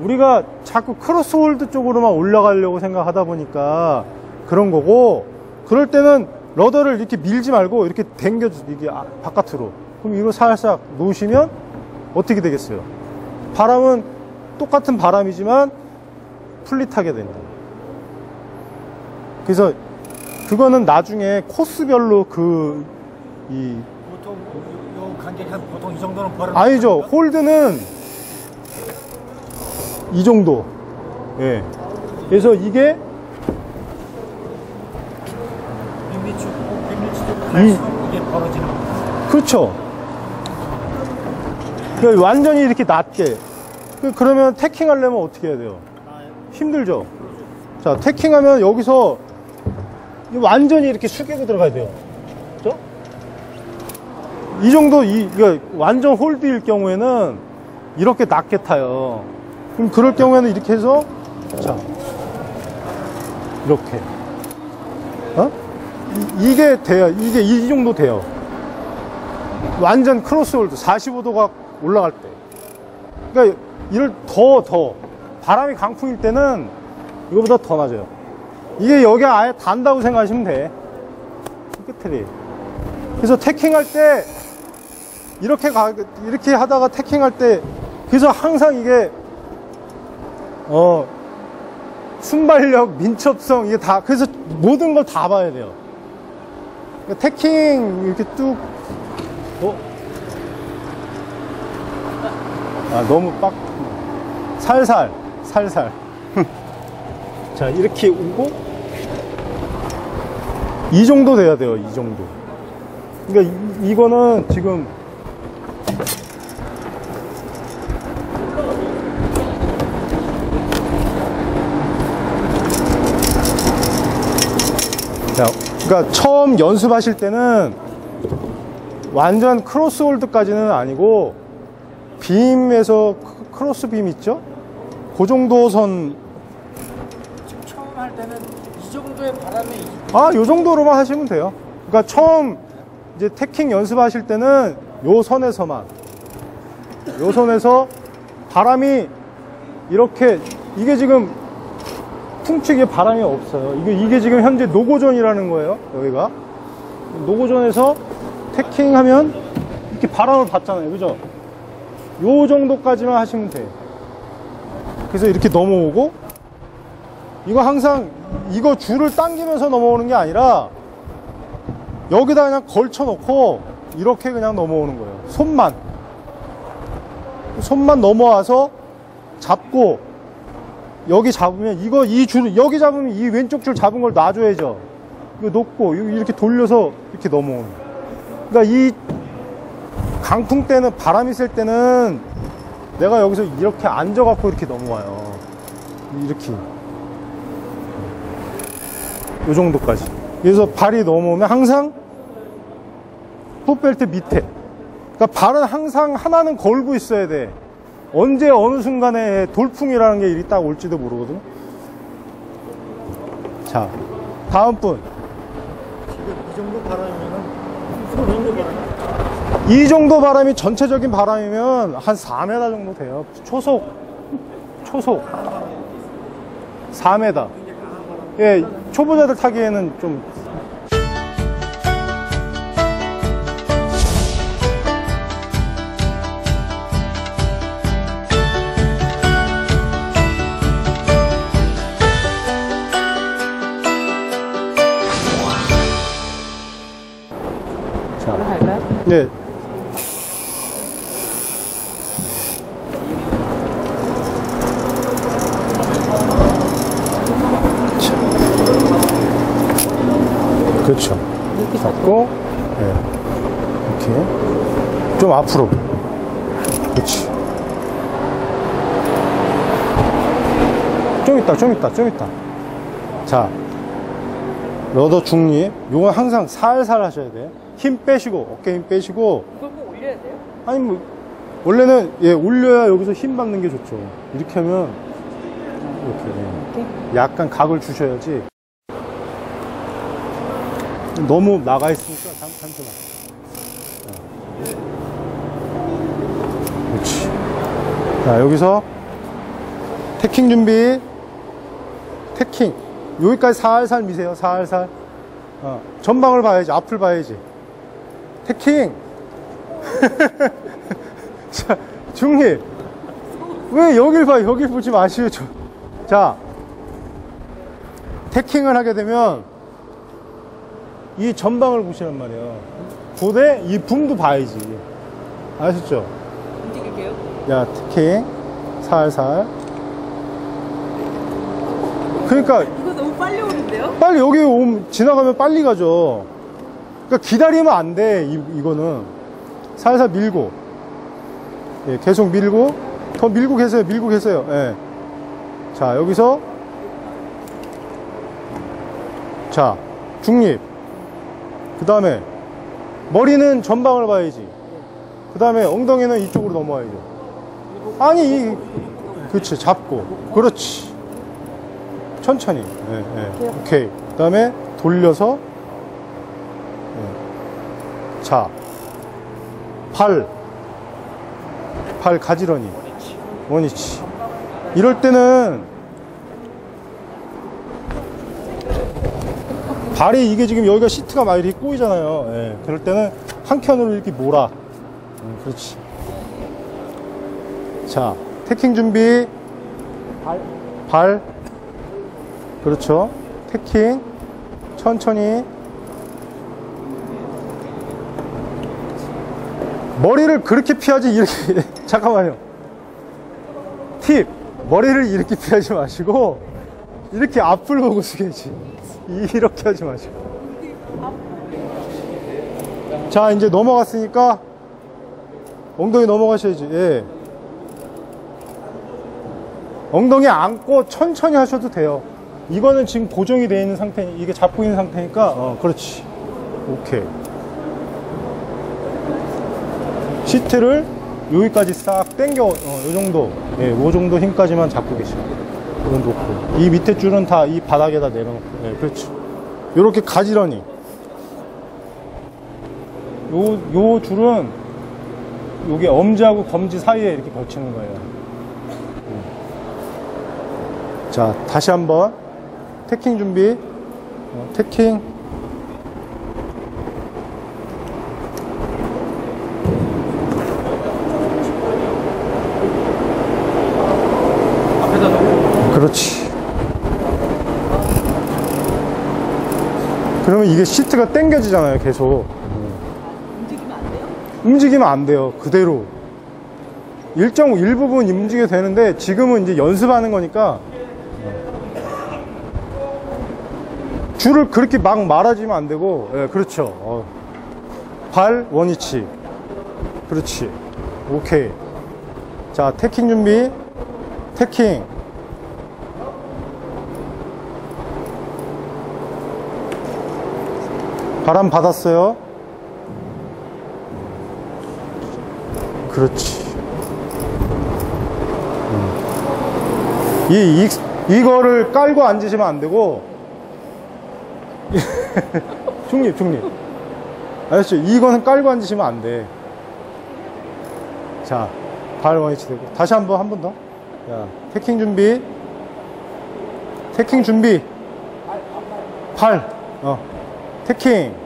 우리가 자꾸 close hauled 쪽으로만 올라가려고 생각하다 보니까 그런 거고 그럴 때는 rudder를 이렇게 밀지 말고 이렇게 당겨주 이게 아- 바깥으로. 그럼 이거 살짝 놓으시면 어떻게 되겠어요? 바람은 똑같은 바람이지만 flat하게 된다. 그래서 그거는 나중에 코스별로 그 이 한 보통 이 정도는 벌어. 아니죠. 홀드는 이 정도. 예. 그래서 이게 100m 쭉 100m 쭉 이- 갈수록 이게 벌어지는 겁니다. 그렇죠. 그 완전히 이렇게 낮게. 그- 그러면 태킹 하려면 어떻게 해야 돼요? 힘들죠. 자, tacking하면 여기서 이 완전히 이렇게 숙이고 들어가야 돼요. 저? 이 정도, 이, 이거 완전 hauled일 경우에는 이렇게 낮게 타요. 그럼 그럴 경우에는 이렇게 해서, 자, 이렇게. 어? 이, 게 돼요. 이게 이 정도 돼요. 완전 close hauled, 45도가 올라갈 때. 그러니까 이를 더, 더. 바람이 강풍일 때는 이거보다 더 낮아요. 이게 여기 아예 단다고 생각하시면 돼. 끝들이. 그래서 태킹할 때 이렇게 가 이렇게 하다가 태킹할 때 그래서 항상 이게 어 순발력, 민첩성 이게 다 그래서 모든 걸 다 봐야 돼요. 그러니까 태킹 이렇게 뚝 어? 아 너무 빡 살살 살살 자 이렇게 오고 이 정도 돼야 돼요 이 정도 그러니까 이, 이거는 지금 자, 그러니까 처음 연습하실 때는 완전 close hauled까지는 아니고 beam에서 크- close beam 있죠? 그 정도 선, 처음 할 때는 이 정도의 바람이 아, 요 정도로만 하시면 돼요. 그러니까 처음 이제 tacking 연습하실 때는 요 선에서만, 요 선에서 바람이 이렇게, 이게 지금 풍측에 바람이 없어요. 이게, 이게 지금 현재 노고전이라는 거예요, 여기가. 노고전에서 태킹하면 이렇게 바람을 받잖아요. 그죠? 요 정도까지만 하시면 돼요. 그래서 이렇게 넘어오고, 이거 항상 이거 줄을 당기면서 넘어오는 게 아니라 여기다 그냥 걸쳐 놓고 이렇게 그냥 넘어오는 거예요. 손만. 손만 넘어와서 잡고 여기 잡으면 이거 이 줄, 여기 잡으면 이 왼쪽 줄 잡은 걸 놔줘야죠. 이거 놓고 이렇게 돌려서 이렇게 넘어오는. 그러니까 이 강풍 때는 바람이 셀 때는 내가 여기서 이렇게 앉아 갖고 이렇게 넘어와요. 이렇게. 요 정도까지. 그래서 발이 넘어오면 항상 풋벨트 밑에. 그러니까 발은 항상 하나는 걸고 있어야 돼. 언제 어느 순간에 돌풍이라는 게 일이 딱 올지도 모르거든. 자, 다음 분. 이 정도 바람이면은 이 정도 바람 이 정도 바람이 전체적인 바람이면 한 4m 정도 돼요. 초속. 초속. 4m. 예, 초보자들 타기에는 좀. 네. 그렇죠. 잡고, 네. 이렇게. 좀 앞으로. 그렇지. 좀 있다, 좀 있다, 좀 있다. 자, 러더 중립. 요건 항상 살살 하셔야 돼요. 힘 빼시고, 어깨 힘 빼시고. 이걸 꼭 올려야 돼요? 아니, 뭐, 원래는, 예, 올려야 여기서 힘 받는 게 좋죠. 이렇게 하면, 이렇게. 예. 약간 각을 주셔야지. 너무 나가 있으니까, 잠, 잠시만. 어. 그렇지. 자, 여기서, 태킹 준비. 태킹. 여기까지 살살 미세요, 살살. 어, 전방을 봐야지, 앞을 봐야지. 태킹! 자, 중립. 왜 여길 봐, 여길 보지 마시오. 저. 자, 태킹을 하게 되면 이 전방을 보시란 말이에요. 고대 이 붐도 봐야지. 아셨죠? 움직일게요. 야, 태킹. 살살. 그러니까 이거 너무 빨리 오는데요? 빨리 여기 옴, 지나가면 빨리 가죠. 그러니까 기다리면 안 돼, 이, 이거는. 살살 밀고. 예, 계속 밀고. 더 밀고 계세요, 밀고 계세요. 예. 자, 여기서. 자, 중립. 그 다음에, 머리는 전방을 봐야지. 그 다음에 엉덩이는 이쪽으로 넘어야죠. 아니, 이, 그렇지, 잡고. 그렇지. 천천히. 예, 예. 오케이. 그 다음에 돌려서. 예. 자. 발. 발 가지런히. 원위치. 이럴 때는 발이 이게 지금 여기가 시트가 막 이렇게 꼬이잖아요. 예, 그럴 때는 한 켠으로 이렇게 몰아. 음, 그렇지. 자, 태킹 준비. 발. 발. 그렇죠. 태킹. 천천히. 머리를 그렇게 피하지, 이렇게. 잠깐만요. 팁. 머리를 이렇게 피하지 마시고, 이렇게 앞을 보고 숙여야지. 이렇게 하지 마시고. 자, 이제 넘어갔으니까, 엉덩이 넘어가셔야지. 예. 엉덩이 안고 천천히 하셔도 돼요. 이거는 지금 고정이 되어 있는 상태, 이게 잡고 있는 상태니까, 어, 그렇지. 오케이. 시트를 여기까지 싹 당겨, 어, 요 정도, 예, 요 정도 힘까지만 잡고 계시면 이건 놓고. 이 밑에 줄은 다 이 바닥에다 내려놓고, 예, 그렇죠. 요렇게 가지런히. 요, 요 줄은 요게 엄지하고 검지 사이에 이렇게 걸치는 거예요. 음. 자, 다시 한번 태킹 준비. 어, 태킹. 앞에다 놓고 그렇지. 그러면 이게 시트가 당겨지잖아요, 계속. 움직이면 안 돼요? 움직이면 안 돼요, 그대로. 일정 일부분 움직여도 되는데, 지금은 이제 연습하는 거니까, 줄을 그렇게 막 말아주면 안 되고, 예, 그렇죠. 어. 발, 원위치. 그렇지. 오케이. 자, 태킹 준비. 태킹. 바람 받았어요. 그렇지. 음. 이, 이, 이거를 깔고 앉으시면 안 되고, 중립, 중립. 아시죠? 이거는 깔고 앉으시면 안 돼. 자, 발 원위치 되고. 다시 한 번, 한 번 더. 자, 태킹 준비. 태킹 준비. 팔. 어. 태킹.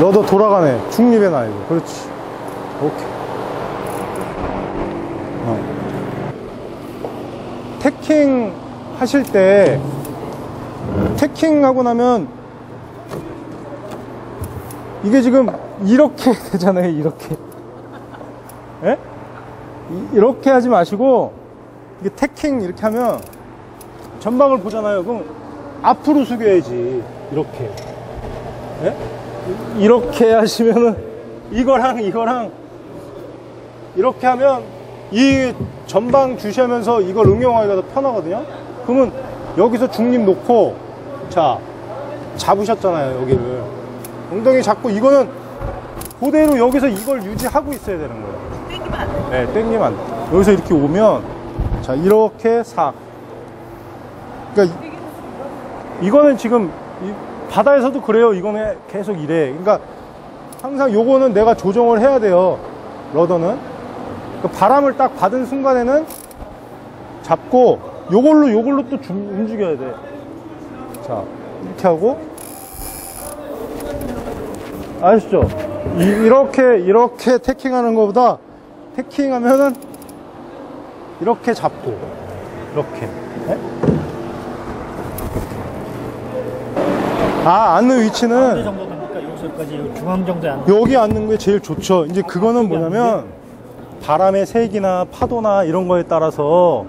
너도 돌아가네. 중립에 놔, 이거. 그렇지. 오케이. 어. 태킹 하실 때, 태킹 하고 나면, 이게 지금 이렇게 되잖아요, 이렇게. 예? 이- 이렇게 하지 마시고, 이게 태킹 이렇게 하면, 전방을 보잖아요. 그럼 앞으로 숙여야지. 이렇게. 예? 이- 이렇게 하시면은, 이거랑 이거랑, 이렇게 하면, 이 전방 주시하면서 이걸 응용하기가 더 편하거든요? 그러면 여기서 중립 놓고, 자, 잡으셨잖아요, 여기를. 엉덩이 잡고 이거는 그대로 여기서 이걸 유지하고 있어야 되는 거예요. 땡기면 안 돼. 네, 땡기면 안 돼. 여기서 이렇게 오면 자 이렇게 싹. 그러니까 이- 이거는 지금 이 바다에서도 그래요. 이거는 계속 이래. 그러니까 항상 요거는 내가 조정을 해야 돼요. 러더는 그 바람을 딱 받은 순간에는 잡고 요걸로 요걸로 또 줌- 움직여야 돼. 자 이렇게 하고 아시죠? 이, 이렇게 이렇게 태킹하는 것보다 태킹하면은 이렇게 잡고 이렇게 네? 아 앉는 위치는 정도? 여기서까지 중앙 정도에 안 여기 앉는 게 제일 좋죠. 이제 그거는 뭐냐면 바람의 색이나 파도나 이런 거에 따라서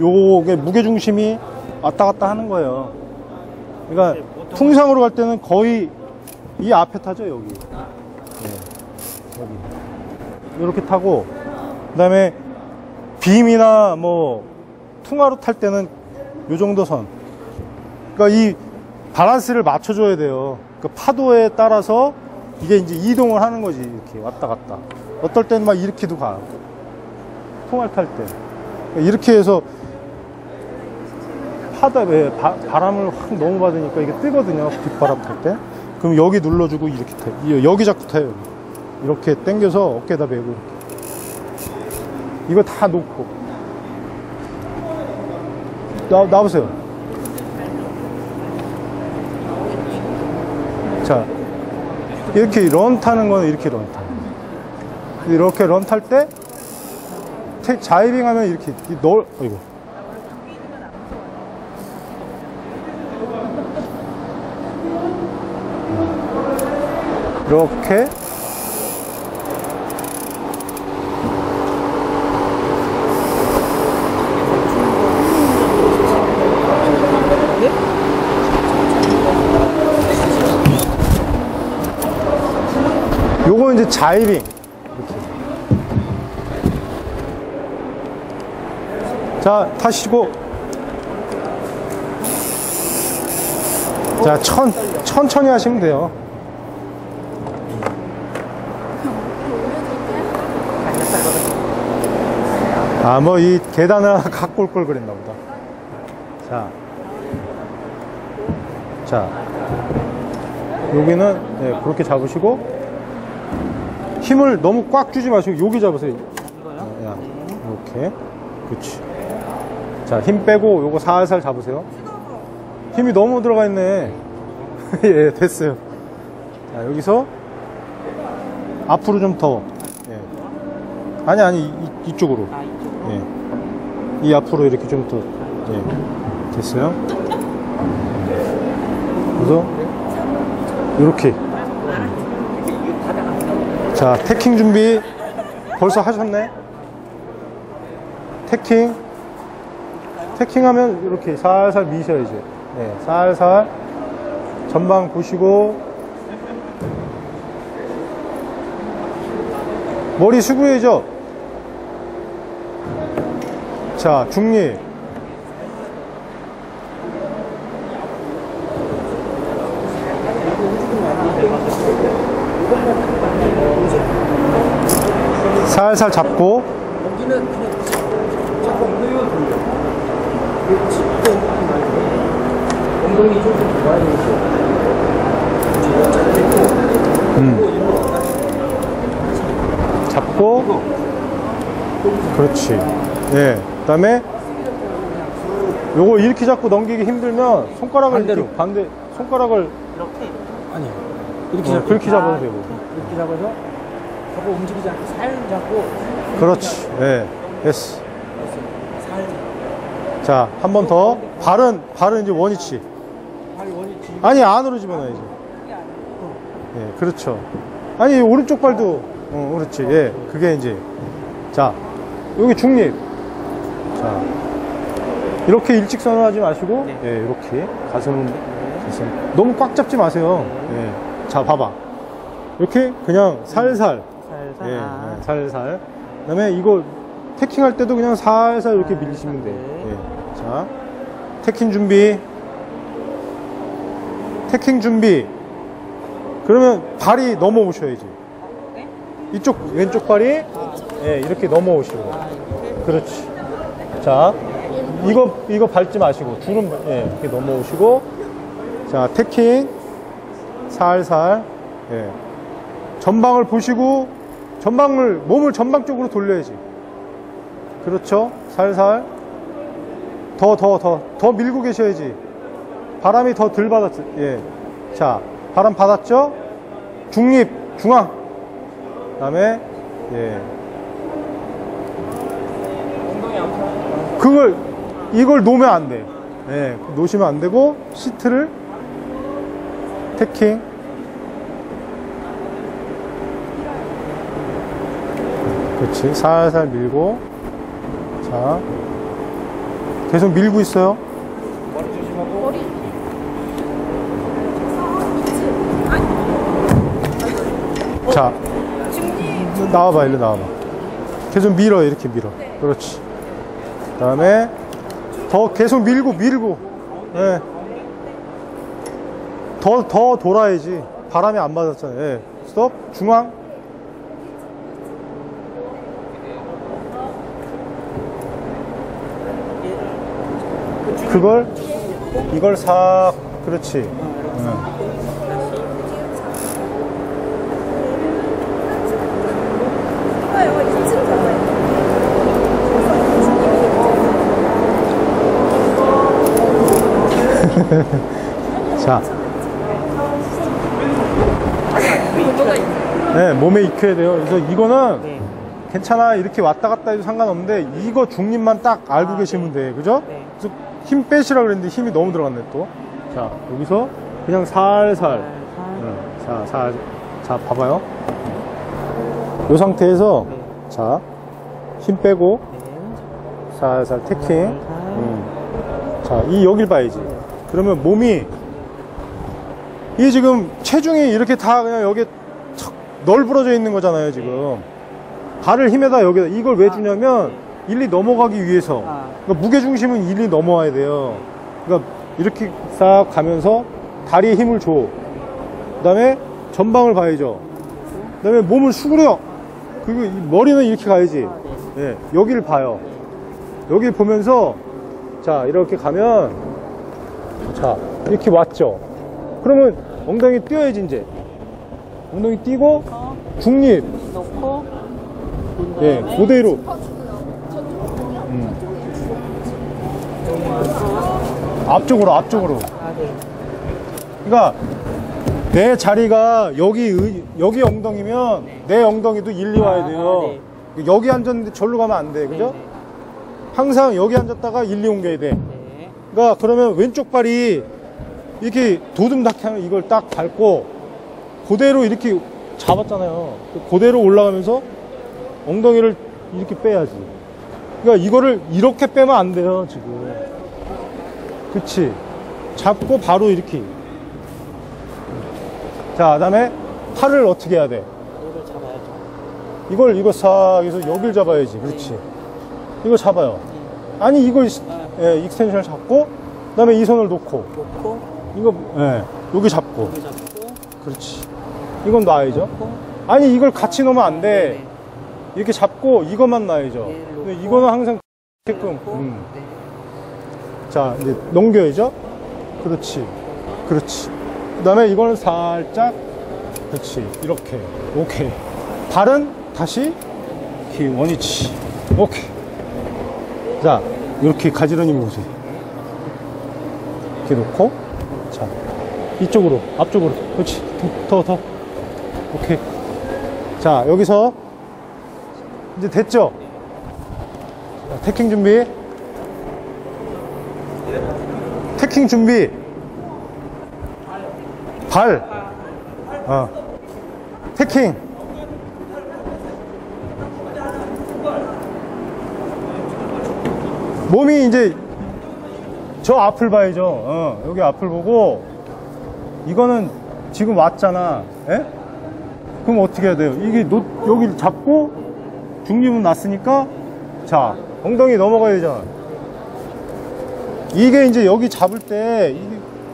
요게 무게 중심이 왔다 갔다 하는 거예요. 그러니까 풍상으로 갈 때는 거의 이 앞에 타죠 여기. 네, 여기. 이렇게 타고 그 다음에 빔이나 뭐 풍하로 탈 때는 요 정도 선. 그러니까 이 밸런스를 맞춰줘야 돼요. 그 파도에 따라서 이게 이제 이동을 하는 거지 이렇게 왔다 갔다. 어떨 때는 막 이렇게도 가. 풍하를 탈 때. 그러니까 이렇게 해서 파도에 바, 바람을 확 너무 받으니까 이게 뜨거든요. 뒷바람 탈 때. 그럼 여기 눌러주고 이렇게 타. 요 여기 자꾸 타요. 이렇게 당겨서 어깨에다 메고 이렇게. 이거 다 놓고. 나, 나오세요. 자, 이렇게 런 타는 거는 이렇게 런 타. 이렇게 런 탈 때, 테- 자이빙 하면 이렇게, 이 넓, 어이구. 이렇게. 요거 이제 자이빙. 이렇게. 자 타시고. 자 천, 천천히 하시면 돼요 아 뭐 이 계단을 하나 갖고 올 걸 그랬나 보다 자 자, 여기는 네, 그렇게 잡으시고 힘을 너무 꽉 주지 마시고 여기 잡으세요. 어, 야, 이렇게. 그렇지. 자, 힘 빼고 요거 살살 잡으세요. 힘이 너무 들어가 있네. 예, 됐어요. 자, 여기서 앞으로 좀 더. 예. 아니, 아니, 이, 쪽으로 예. 이 앞으로 이렇게 좀 더. 예. 됐어요. 그래서 이렇게. 자, 태킹 준비 벌써 하셨네? 태킹. 태킹 하면 이렇게 살살 미셔야지. 네, 살살. 전방 보시고. 머리 수그려야죠? 자, 중립. 살살 잡고 음. 잡고 그렇지 예 그다음에 요거 이렇게 잡고 넘기기 힘들면 손가락을 반대로. 이렇게 반대 손가락을 아니요. 이렇게 어, 잡고. 그렇게 잡아도 되고 이렇게 잡아서 자꾸 움직이지 않고 살 잡고 그렇지 예 됐어 살자한 번 더 발은 발은 이제 원위치 아니 안으로 집어넣어야지. 예, 그렇죠. 아니 오른쪽 발도 어, 그렇지. 예, 그게 이제 자 여기 중립. 자 이렇게 일직선을 하지 마시고 예, 이렇게 가슴 가슴 너무 꽉 잡지 마세요. 예, 자 봐봐. 이렇게 그냥 살살. 살살 예, 예, 살살. 그 다음에 이거 태킹 할 때도 그냥 살살 이렇게 밀리시면 돼요. 예. 자 태킹 준비. 태킹 준비. 그러면 발이 넘어오셔야지. 이쪽 왼쪽 발이 예, 이렇게 넘어오시고. 그렇지. 자, 이거 이거 밟지 마시고 줄은 예, 이렇게 넘어오시고. 자, 태킹 살살. 예. 전방을 보시고 전방을 몸을 전방 쪽으로 돌려야지. 그렇죠. 살살. 더 더 더 더 밀고 계셔야지. 바람이 더 덜 받았죠. 예. 자, 바람 받았죠? 중립, 중앙. 그 다음에, 예. 그걸, 이걸 놓으면 안 돼. 예. 놓으시면 안 되고, 시트를, 태킹. 그렇지. 살살 밀고. 자. 계속 밀고 있어요. 자, 나와봐, 일로 나와봐. 계속 밀어 이렇게 밀어 그렇지 그 다음에 더 계속 밀고 밀고. 예. 더, 더 돌아야지. 바람이 안 맞았잖아요. 예. 스톱. 중앙. 그걸 이걸 싹 그렇지 예. 이거요. 2층 잡아요. 자. 네, 몸에 익혀야 돼요. 그래서 이거는 네. 괜찮아. 이렇게 왔다 갔다 해도 상관없는데, 이거 중립만 딱 알고 아, 계시면 돼. 그죠? 네. 그래서 힘 빼시라 그랬는데 힘이 너무 들어갔네, 또. 자, 여기서 그냥 살살. 응, 자, 살. 자, 봐봐요. 이 상태에서, 자, 힘 빼고, 살살 태킹. 음. 자, 이 여길 봐야지. 그러면 몸이 이게 지금 체중이 이렇게 다 그냥 여기에 척 널브러져 있는 거잖아요, 지금. 발을 힘에다 여기다 이걸 왜 주냐면 일리 넘어가기 위해서. 아. 그러니까 무게 중심은 일리 넘어와야 돼요. 그러니까 이렇게 싹 가면서 다리에 힘을 줘. 그 다음에 전방을 봐야죠. 그 다음에 몸을 수그려. 그리고 이 머리는 이렇게 가야지. 예, 여기를 봐요. 여기 보면서 자 이렇게 가면 자 이렇게 왔죠? 그러면 엉덩이 뛰어야지 이제. 엉덩이 뛰고 중립. 놓고. 예 그대로. 음. 앞쪽으로 앞쪽으로. 아, 네. 그러니까 내 자리가 여기 의- 여기 엉덩이면 내 엉덩이도 일리 와야 돼요. 여기 앉았는데 절로 가면 안돼 그죠? 항상 여기 앉았다가 일리 옮겨야 돼. 네. 그러니까 그러면 왼쪽 발이 이렇게 도둠닥 하면 이걸 딱 밟고 그대로 이렇게 잡았잖아요. 그대로 올라가면서 엉덩이를 이렇게 빼야지. 그러니까 이거를 이렇게 빼면 안 돼요, 지금. 그치. 잡고 바로 이렇게. 자, 그 다음에 팔을 어떻게 해야 돼? 이걸 잡아야죠. 이걸, 이거 싹 해서 여길 잡아야지. 그렇지. 이거 잡아요. 아니, 이거, 예, extension을 잡고, 그 다음에 이 손을 놓고, 놓고 이거, 예, 여기 잡고. 여기 잡고 그렇지. 이건 놔야죠. 놓고 아니, 이걸 같이 놓으면 안 돼. 네. 이렇게 잡고, 이것만 놔야죠. 네, 근데. 이거는 항상. 놓고 음. 네. 자, 이제 넘겨야죠. 그렇지. 그렇지. 그 다음에 이거는 살짝, 그렇지. 이렇게. 오케이. 발은 다시, 기 원위치. 오케이. 자, 이렇게 가지런히 보세요. 이렇게 놓고, 자, 이쪽으로, 앞쪽으로. 그렇지. 더, 더, 더. 오케이. 자, 여기서, 이제 됐죠? 자, 태킹 준비. 태킹 준비. 발. 어. 태킹. 몸이 이제 저 앞을 봐야죠. 어, 여기 앞을 보고 이거는 지금 왔잖아. 예? 그럼 어떻게 해야 돼요? 이게 놓, 여기 잡고 중립은 났으니까 자 엉덩이 넘어가야 되잖아. 이게 이제 여기 잡을 때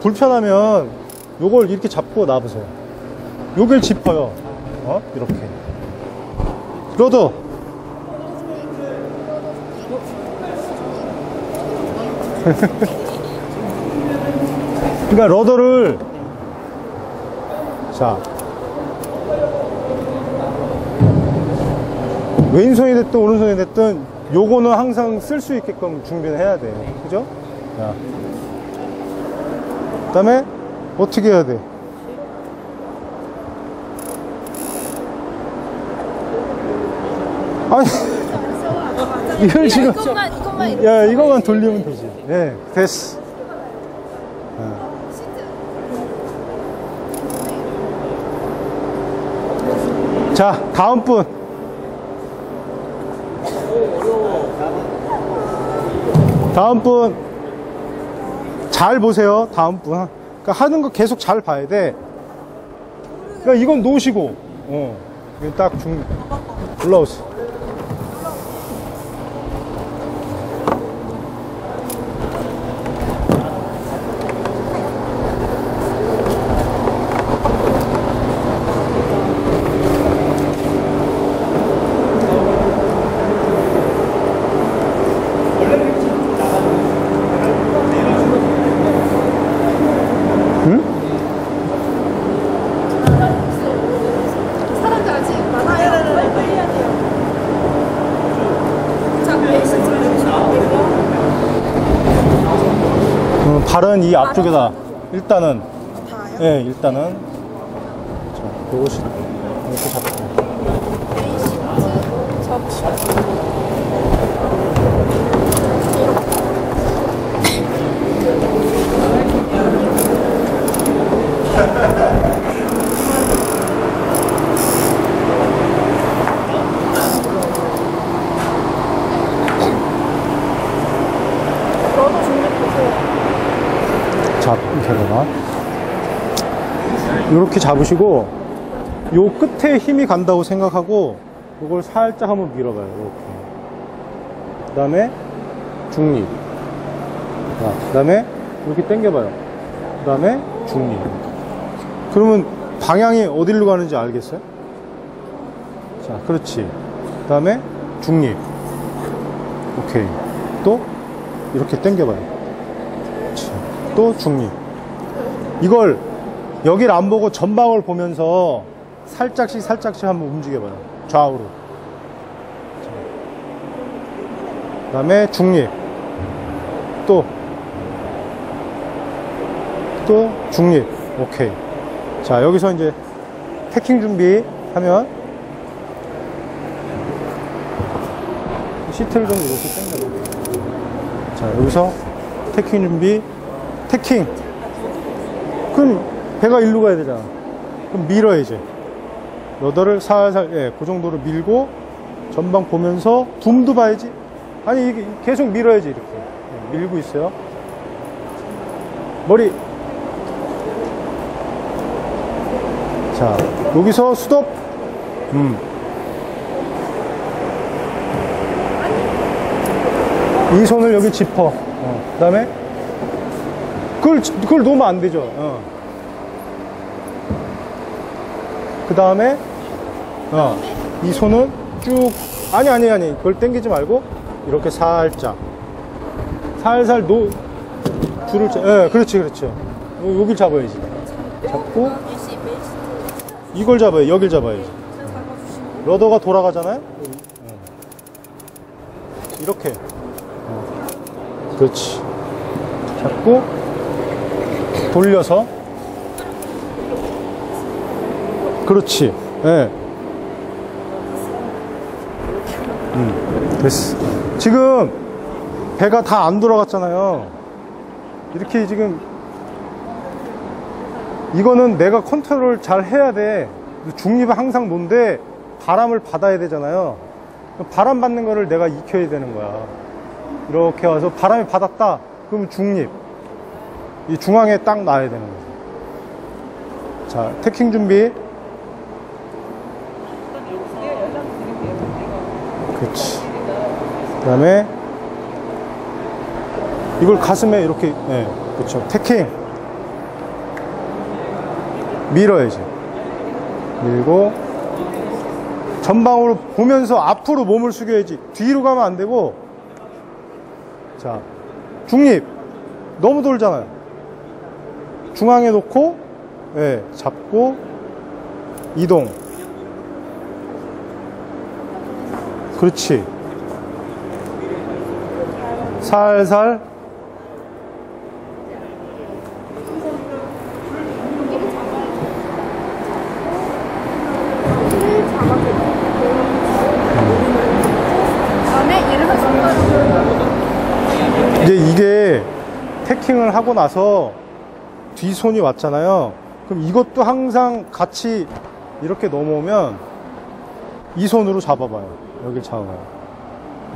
불편하면 요걸 이렇게 잡고 놔보세요. 요걸 짚어요. 어? 이렇게. 로더. 그러니까 러더를 자 왼손이 됐든 오른손이 됐든 요거는 항상 쓸 수 있게끔 준비를 해야 돼 그죠? 자. 그다음에 어떻게 해야 돼? 아니 이걸 지금 이렇게 야 이거만 돌리면 되지. 네 됐어. 어. 자 다음 분. 다음 분. 잘 보세요 다음 분. 그러니까 하는 거 계속 잘 봐야 돼. 그러니까 이건 놓으시고. 어, 이거 딱중 올라오세요 음, 발은 이 앞쪽에다 일단은? 예 일단은 자 요것이 이렇게 잡고 베이시트 접시. 너도 준비해주세요. 자 이렇게다가 이렇게 잡으시고 요 끝에 힘이 간다고 생각하고 이걸 살짝 한번 밀어봐요 이렇게. 그 다음에 중립. 그 다음에 이렇게 당겨봐요. 그 다음에 중립. 그러면 방향이 어디로 가는지 알겠어요? 자 그렇지. 그 다음에 중립. 오케이. 또 이렇게 당겨봐요. 또 중립. 이걸 여길 안 보고 전방을 보면서 살짝씩 살짝씩 한번 움직여봐요. 좌우로. 그 다음에 중립. 또. 또 중립. 오케이. 자 여기서 이제 태킹 준비하면 시트를 좀 이렇게 당겨봐 자 여기서 태킹 준비. 태킹. 그럼 배가 일로 가야 되잖아. 그럼 밀어야지 러더를 살살 예, 그 정도로 밀고 전방 보면서 붐도 봐야지. 아니 이게 계속 밀어야지 이렇게. 예, 밀고 있어요. 머리. 자 여기서 스톱 음. 이 손을 여기 짚어 그 다음에 그걸, 그걸 놓으면 안 되죠. 어. 그 다음에 어, 이 손은 쭉 아니 아니 아니 그걸 당기지 말고 이렇게 살짝 살살 놓 줄을 차, 예, 그렇지 그렇죠 요- 여길 잡아야지 잡고. 이걸 잡아요 여길 잡아야지. 러더가 돌아가잖아요. 어. 이렇게 어. 그렇지 잡고 돌려서 그렇지 예 음, 됐어 지금 배가 다 안 돌아갔잖아요 이렇게 지금 이거는 내가 컨트롤 잘 해야 돼. 중립은 항상 논데 바람을 받아야 되잖아요. 바람 받는 거를 내가 익혀야 되는 거야. 이렇게 와서 바람이 받았다. 그러면 중립. 이 중앙에 딱 놔야 되는 거죠. 자, 태킹 준비. 그 다음에 이걸 가슴에 이렇게, 예, 그렇죠. 태킹. 밀어야지. 밀고 전방으로 보면서 앞으로 몸을 숙여야지. 뒤로 가면 안 되고. 자, 중립. 너무 돌잖아요. 중앙에 놓고, 예, 잡고, 이동. 그렇지. 살살. 이제 이게 태킹을 하고 나서 뒷손이 왔잖아요. 그럼 이것도 항상 같이 이렇게 넘어오면 이 손으로 잡아봐요. 여길 잡아봐요.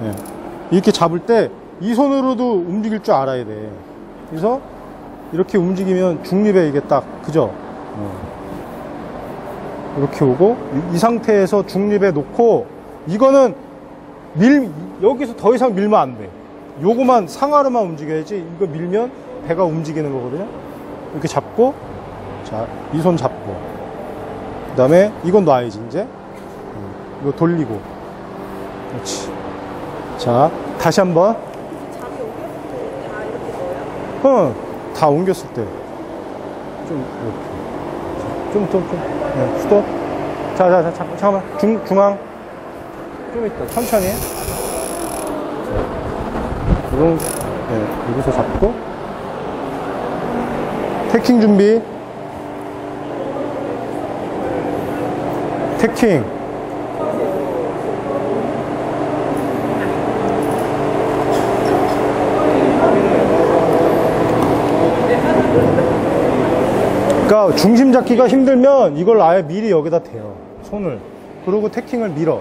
예. 이렇게 잡을 때 이 손으로도 움직일 줄 알아야 돼. 그래서 이렇게 움직이면 중립에 이게 딱, 그죠? 어. 이렇게 오고, 이, 이 상태에서 중립에 놓고, 이거는 밀, 여기서 더 이상 밀면 안 돼. 요거만 상하로만 움직여야지, 이거 밀면 배가 움직이는 거거든요. 이렇게 잡고, 자, 이 손 잡고, 그 다음에 이건 놔야지, 이제. 음, 이거 돌리고. 그렇지. 자, 다시 한 번. 자기 오겹도 다 이렇게 넣 어, 다 옮겼을 때. 좀, 이렇게. 좀, 좀, 좀. 네, 스톱. 자, 자, 자, 잠- 잠깐만. 중, 중앙. 좀 있다. 천천히. 이런, 네, 여기서 잡고. 태킹 준비. 태킹. 그러니까 중심 잡기가 힘들면 이걸 아예 미리 여기다 대요. 손을. 그리고 태킹을 밀어.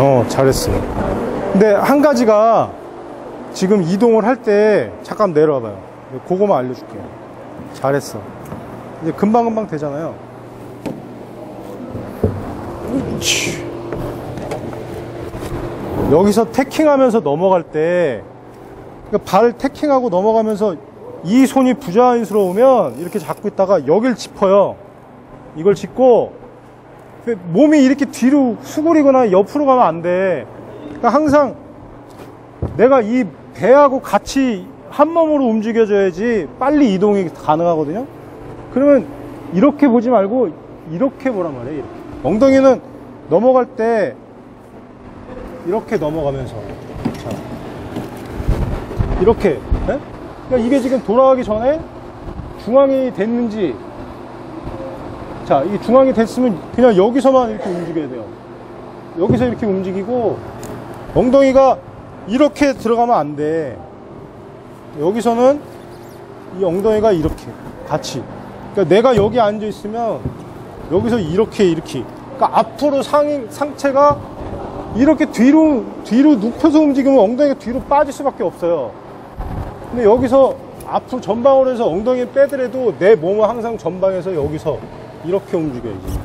어, 잘했어. 근데 한 가지가 지금 이동을 할 때 잠깐 내려와봐요. 그거만 알려줄게요. 잘했어. 이제 금방금방 되잖아요. 여기서 태킹하면서 넘어갈 때, 그러니까 발 태킹하고 넘어가면서 이 손이 부자연스러우면 이렇게 잡고 있다가 여길 짚어요. 이걸 짚고 몸이 이렇게 뒤로 수그리거나 옆으로 가면 안 돼. 그러니까 항상 내가 이 배하고 같이 한 몸으로 움직여줘야지 빨리 이동이 가능하거든요. 그러면 이렇게 보지 말고 이렇게 보란 말이에요. 이렇게. 엉덩이는 넘어갈 때 이렇게 넘어가면서 자, 이렇게. 예? 그러니까 이게 지금 돌아가기 전에 중앙이 됐는지 자, 이 중앙이 됐으면 그냥 여기서만 이렇게 움직여야 돼요. 여기서 이렇게 움직이고 엉덩이가 이렇게 들어가면 안 돼. 여기서는 이 엉덩이가 이렇게 같이. 그러니까 내가 여기 앉아 있으면 여기서 이렇게 이렇게. 그러니까 앞으로 상 상체가 이렇게 뒤로 뒤로 눕혀서 움직이면 엉덩이가 뒤로 빠질 수밖에 없어요. 근데 여기서 앞으로 전방으로 해서 엉덩이 빼더라도 내 몸은 항상 전방에서 여기서 이렇게 움직여야지.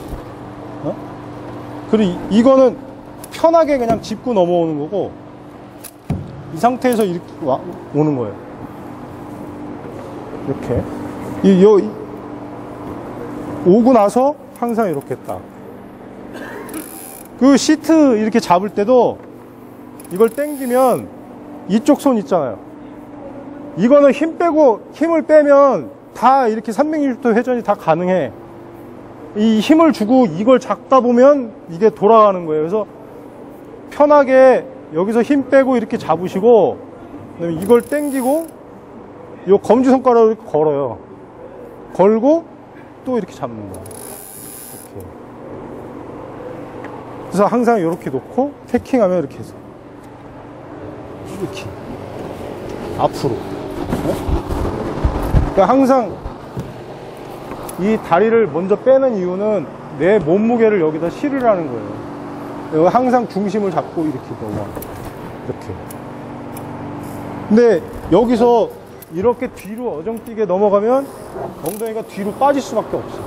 어? 그리고 이- 이거는 편하게 그냥 짚고 넘어오는 거고 이 상태에서 이렇게 와- 오는 거예요. 이렇게. 이, 여, 이- 오고 나서 항상 이렇게 딱. 그 시트 이렇게 잡을 때도 이걸 당기면 이쪽 손 있잖아요. 이거는 힘 빼고 힘을 빼면 다 이렇게 360도 회전이 다 가능해. 이 힘을 주고 이걸 잡다 보면 이게 돌아가는 거예요. 그래서 편하게 여기서 힘 빼고 이렇게 잡으시고 이걸 당기고 요 검지 이렇게 걸어요. 걸고 또 이렇게 잡는 거예요. 이렇게. 그래서 항상 이렇게 놓고 태킹하면 이렇게 해서 이렇게 앞으로. 네? 그러니까 항상 이 다리를 먼저 빼는 이유는 내 몸무게를 여기다 실으라는 거예요. 항상 중심을 잡고 이렇게 넘어. 이렇게. 근데 여기서 이렇게 뒤로 어정뛰게 넘어가면 엉덩이가 뒤로 빠질 수밖에 없어.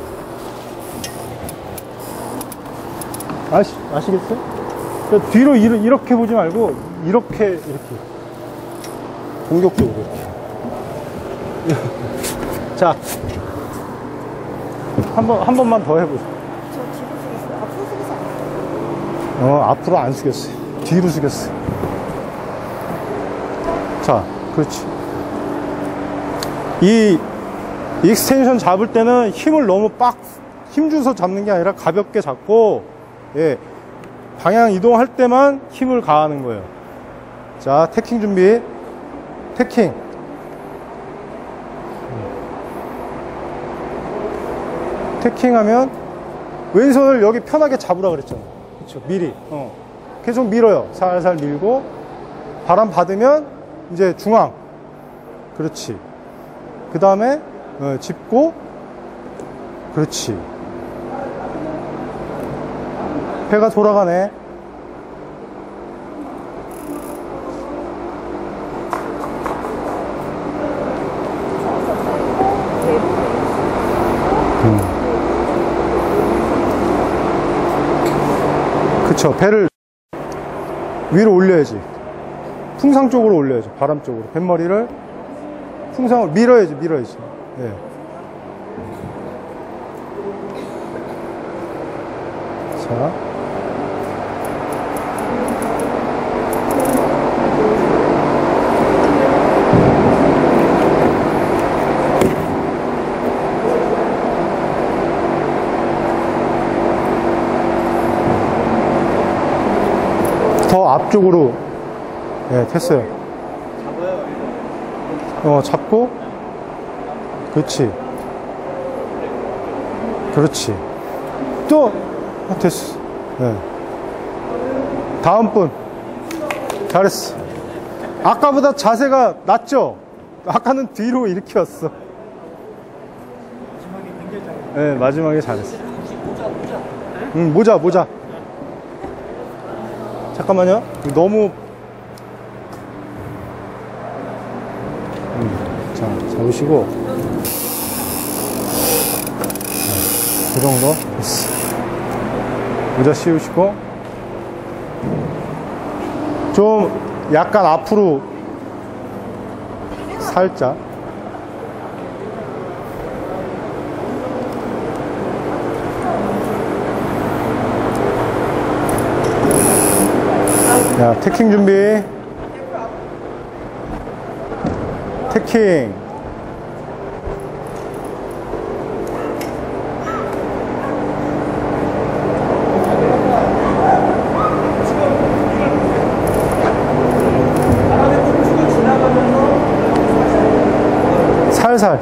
아시, 아시겠어요? 그러니까 뒤로 이르- 이렇게 보지 말고 이렇게 이렇게 공격적으로 이렇게. 자, 한 번, 한 번만 더 해보세요. 저 뒤로 숙였어요. 앞으로 않아요. 어, 앞으로 안 숙였어요. 뒤로 숙였어요. 자, 그렇지. 이 extension 잡을 때는 힘을 너무 빡, 힘주서 잡는 게 아니라 가볍게 잡고, 예, 방향 이동할 때만 힘을 가하는 거예요. 자, 태킹 준비. 태킹. 태킹하면 왼손을 여기 편하게 잡으라 그랬잖아. 그렇죠. 미리. 어. 계속 밀어요. 살살 밀고 바람 받으면 이제 중앙. 그렇지. 그 다음에 어, 짚고 그렇지. 배가 돌아가네. 그쵸. 배를 위로 올려야지. 풍상 쪽으로 올려야지. 바람 쪽으로. 뱃머리를 풍성을 밀어야지 밀어야지. 예. 자. 앞쪽으로 예, 됐어요. 어, 잡고 그렇지. 그렇지. 또 아, 됐어. 네. 다음 분 잘했어. 아까보다 자세가 낫죠? 아까는 뒤로 이렇게 왔어. 네, 마지막에 잘했어. 응, 모자, 모자. 잠깐만요. 너무. 음, 자, 잡으시고. 네, 이 정도. 됐어. 모자 씌우시고. 좀 약간 앞으로 살짝. 야, 태킹 준비. 태킹.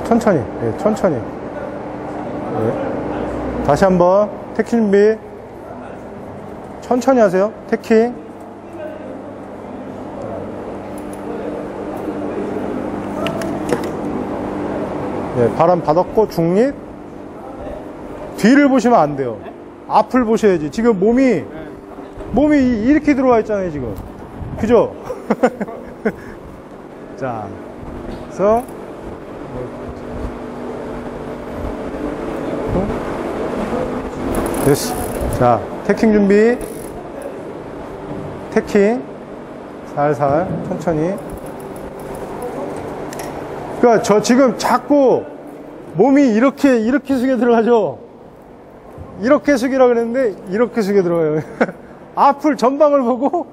천천히. 예, 천천히. 예. 다시 한번 태킹 준비. 천천히 하세요. 태킹. 예, 바람 받았고 중립 뒤를 보시면 안 돼요 앞을 보셔야지 지금 몸이 몸이 이- 이렇게 들어와 있잖아요 지금 그죠? 자 그래서 됐어 자 태킹 준비 태킹 살살 천천히 그러니까 저 지금 자꾸 몸이 이렇게 이렇게 숙여 들어가죠. 이렇게 숙이라 그랬는데 이렇게 숙여 들어가요. 앞을 전방을 보고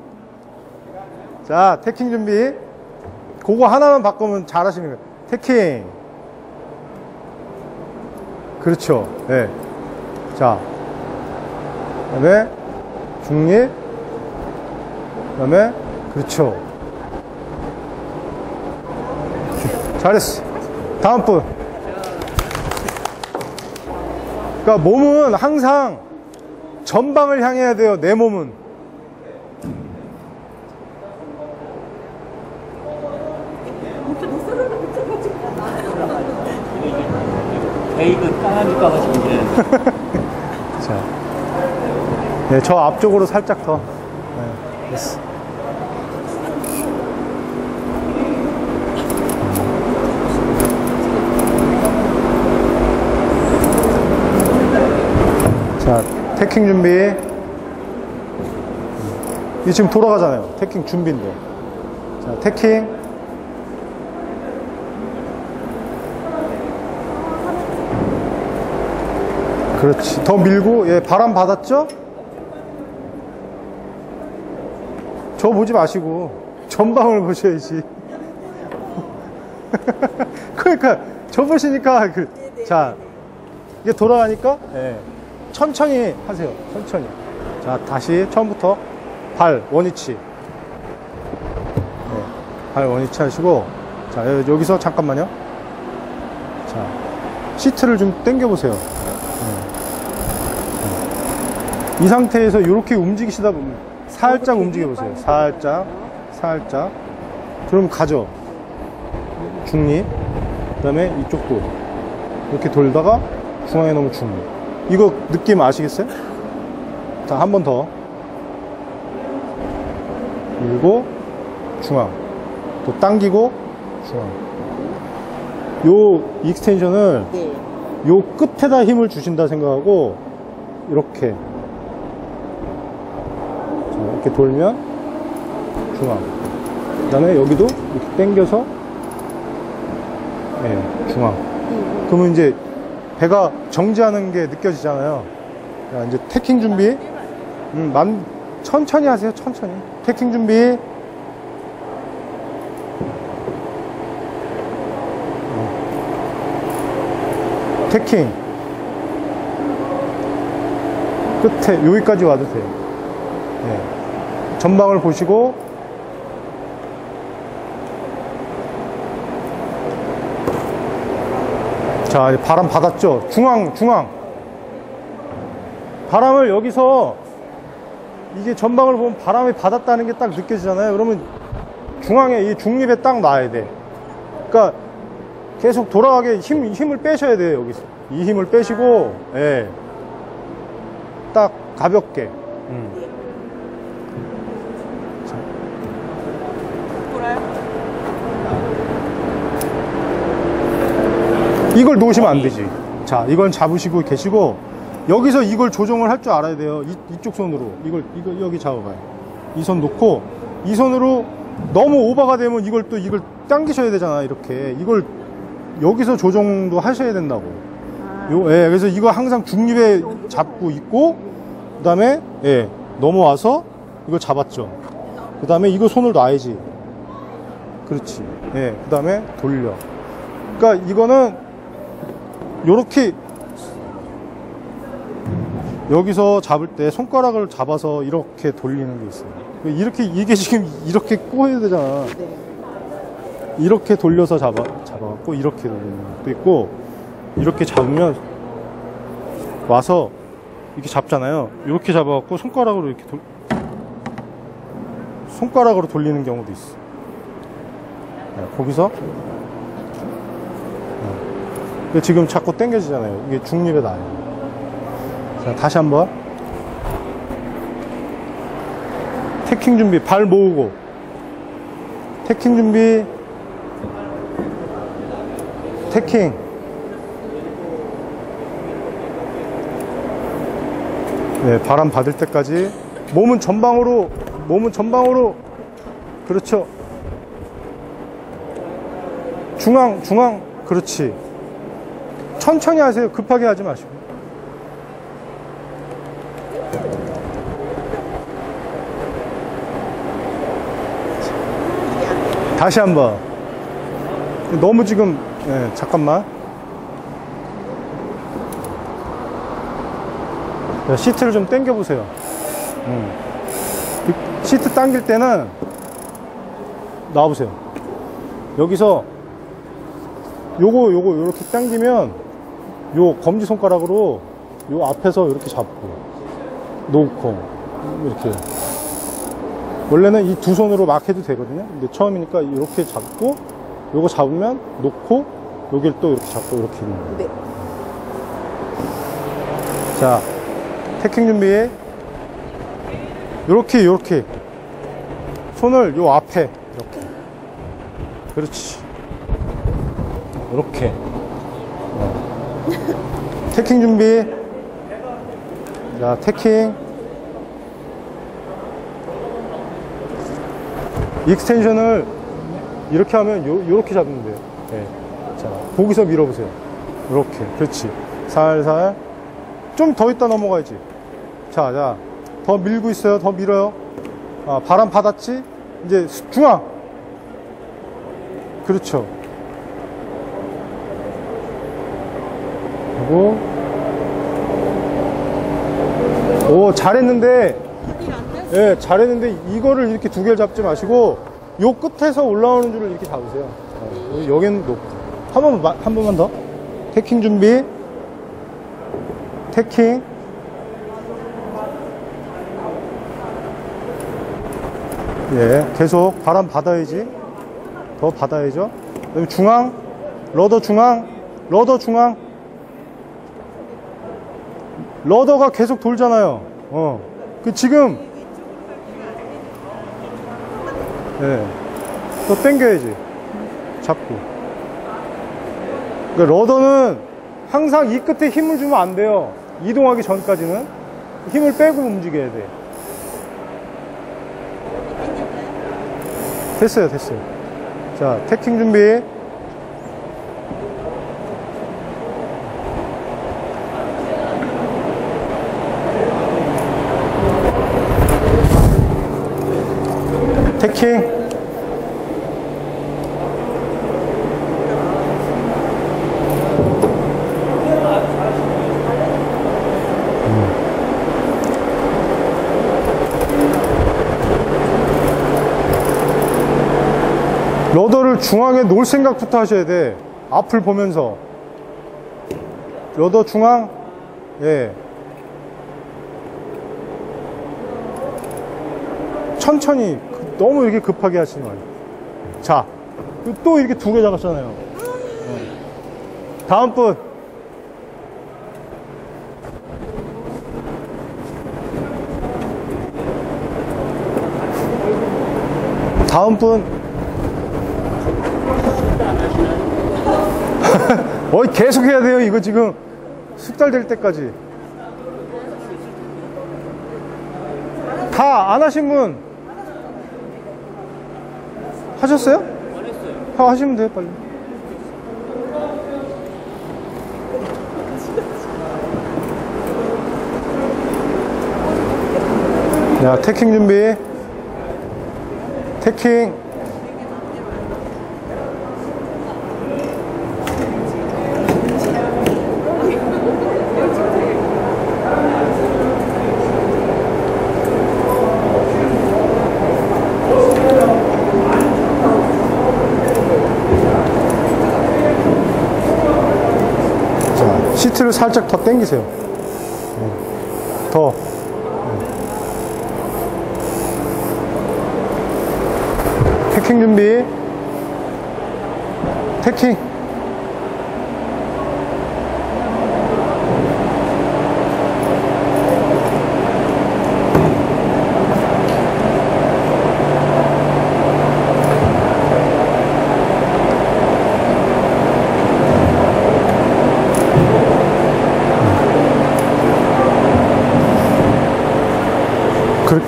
자 태킹 준비. 그거 하나만 바꾸면 잘 하시는 거예요. 태킹. 그렇죠. 네. 자. 그다음에 중립. 그다음에 그렇죠. 잘했어. 다음 분. 그러니까 몸은 항상 전방을 향해야 돼요. 내 몸은. 베이글 까마니까 하시는데 자. 네, 저 앞쪽으로 살짝 더. 네, 됐어. 자, 태킹 준비. 이 지금 돌아가잖아요. 태킹 준비인데. 자, 태킹. 그렇지. 더 밀고, 예, 바람 받았죠? 저 보지 마시고, 전방을 보셔야지. 그러니까, 저 보시니까, 그, 자, 이게 돌아가니까, 예, 천천히 하세요. 천천히. 자, 다시 처음부터 발, 원위치. 예, 발 원위치 하시고, 자, 여- 여기서 잠깐만요. 자, 시트를 좀 당겨 보세요. 이 상태에서 이렇게 움직이시다 보면 살짝 움직여 보세요. 살짝, 살짝. 그럼 가죠. 중립. 그 다음에 이쪽도 이렇게 돌다가 중앙에 넣으면 중립. 이거 느낌 아시겠어요? 자, 한 번 더. 밀고, 중앙. 또 당기고, 중앙. 요 extension을 요 끝에다 힘을 주신다 생각하고, 이렇게. 자, 이렇게 돌면 중앙. 그 다음에 여기도 이렇게 당겨서 예, 중앙. 그러면 이제 배가 정지하는 게 느껴지잖아요. 자, 이제 tacking 준비. 음, 만, 천천히 하세요, 천천히. 태킹 준비. 음. 태킹. 끝에, 여기까지 와도 돼요. 예. 전방을 보시고 자 바람 받았죠? 중앙 중앙. 바람을 여기서 이게 전방을 보면 바람이 받았다는 게 딱 느껴지잖아요. 그러면 중앙에 이 중립에 딱 놔야 돼. 그러니까 계속 돌아가게 힘, 힘을 빼셔야 돼요 여기서. 이 힘을 빼시고 예. 딱 가볍게. 음. 이걸 놓으시면 안 되지. 자, 이건 잡으시고 계시고 여기서 이걸 조정을 할 줄 알아야 돼요. 이, 쪽 손으로 이걸 이거 여기 잡아봐요. 이 손 놓고 이 손으로 너무 오버가 되면 이걸 또 이걸 당기셔야 되잖아. 이렇게 이걸 여기서 조정도 하셔야 된다고. 요, 예, 그래서 이거 항상 중립에 잡고 있고 그 다음에 예, 넘어와서 이거 잡았죠. 그 다음에 이거 손을 놔야지. 그렇지. 예, 그 다음에 돌려. 그러니까 이거는 요렇게 여기서 잡을 때 손가락을 잡아서 이렇게 돌리는 게 있어요. 이렇게 이게 지금 이렇게 꼬여야 되잖아. 이렇게 돌려서 잡아 잡아갖고 이렇게 돌리는 것도 있고 이렇게 잡으면 와서 이렇게 잡잖아요. 이렇게 잡아갖고 손가락으로 이렇게 돌 손가락으로 돌리는 경우도 있어. 네, 거기서 지금 자꾸 당겨지잖아요. 이게 중립에 놔요. 자, 다시 한번. 태킹 준비, 발 모으고. 태킹 준비. 태킹. 네, 바람 받을 때까지. 몸은 전방으로, 몸은 전방으로. 그렇죠. 중앙, 중앙. 그렇지. 천천히 하세요. 급하게 하지 마시고. 다시 한번. 너무 지금, 예, 잠깐만. 자, 시트를 좀 당겨 보세요. 음. 그 시트 당길 때는 나와보세요. 여기서 요거 요거 이렇게 당기면 요 검지 손가락으로 요 앞에서 이렇게 잡고 놓고 이렇게. 원래는 이 두 손으로 막 해도 되거든요. 근데 처음이니까 이렇게 잡고 요거 잡으면 놓고 여길 또 이렇게 잡고 이렇게 있는 거예요. 네. 자 tacking 준비 요렇게 요렇게. 손을 요 앞에 이렇게. 그렇지. 이렇게 tacking 준비. 자 tacking. extension을 이렇게 하면 요, 요렇게 잡으면 돼요. 네. 자 거기서 밀어보세요. 이렇게. 그렇지. 살살. 좀 더 있다 넘어가야지. 자자. 더 밀고 있어요. 더 밀어요. 아, 바람 받았지? 이제 중앙. 그렇죠 그리고. 오 잘했는데. 예 잘했는데 이거를 이렇게 두 개를 잡지 마시고 요 끝에서 올라오는 줄을 이렇게 잡으세요. 어, 여기는 놓고 한 번만 한 번만 더. tacking 준비. tacking. 예 계속 바람 받아야지. 더 받아야죠. 그다음에 중앙. rudder 중앙. rudder 중앙 rudder가 계속 돌잖아요. 어. 그 지금 예. 또 당겨야지. 잡고. 그러니까 러더는 항상 이 끝에 힘을 주면 안 돼요. 이동하기 전까지는 힘을 빼고 움직여야 돼. 됐어요, 됐어요. 자, 태킹 준비. 그렇지? 음. 러더를 중앙에 놓을 생각부터 하셔야 돼. 앞을 보면서. 러더 중앙? 예. 천천히. 그- 너무 이렇게 급하게 하시지 말고. 자. 또 이렇게 두 개 잡았잖아요. 예. 다음 분. 다음 분. 어이 계속 해야 돼요 이거 지금 숙달될 때까지 다 안 하신 분 하셨어요? 안 했어요. 하시면 돼요 빨리. 야 태킹 준비. 태킹 자, 시트를 살짝 더 당기세요. 네. 더. 네. 태킹 준비. 태킹.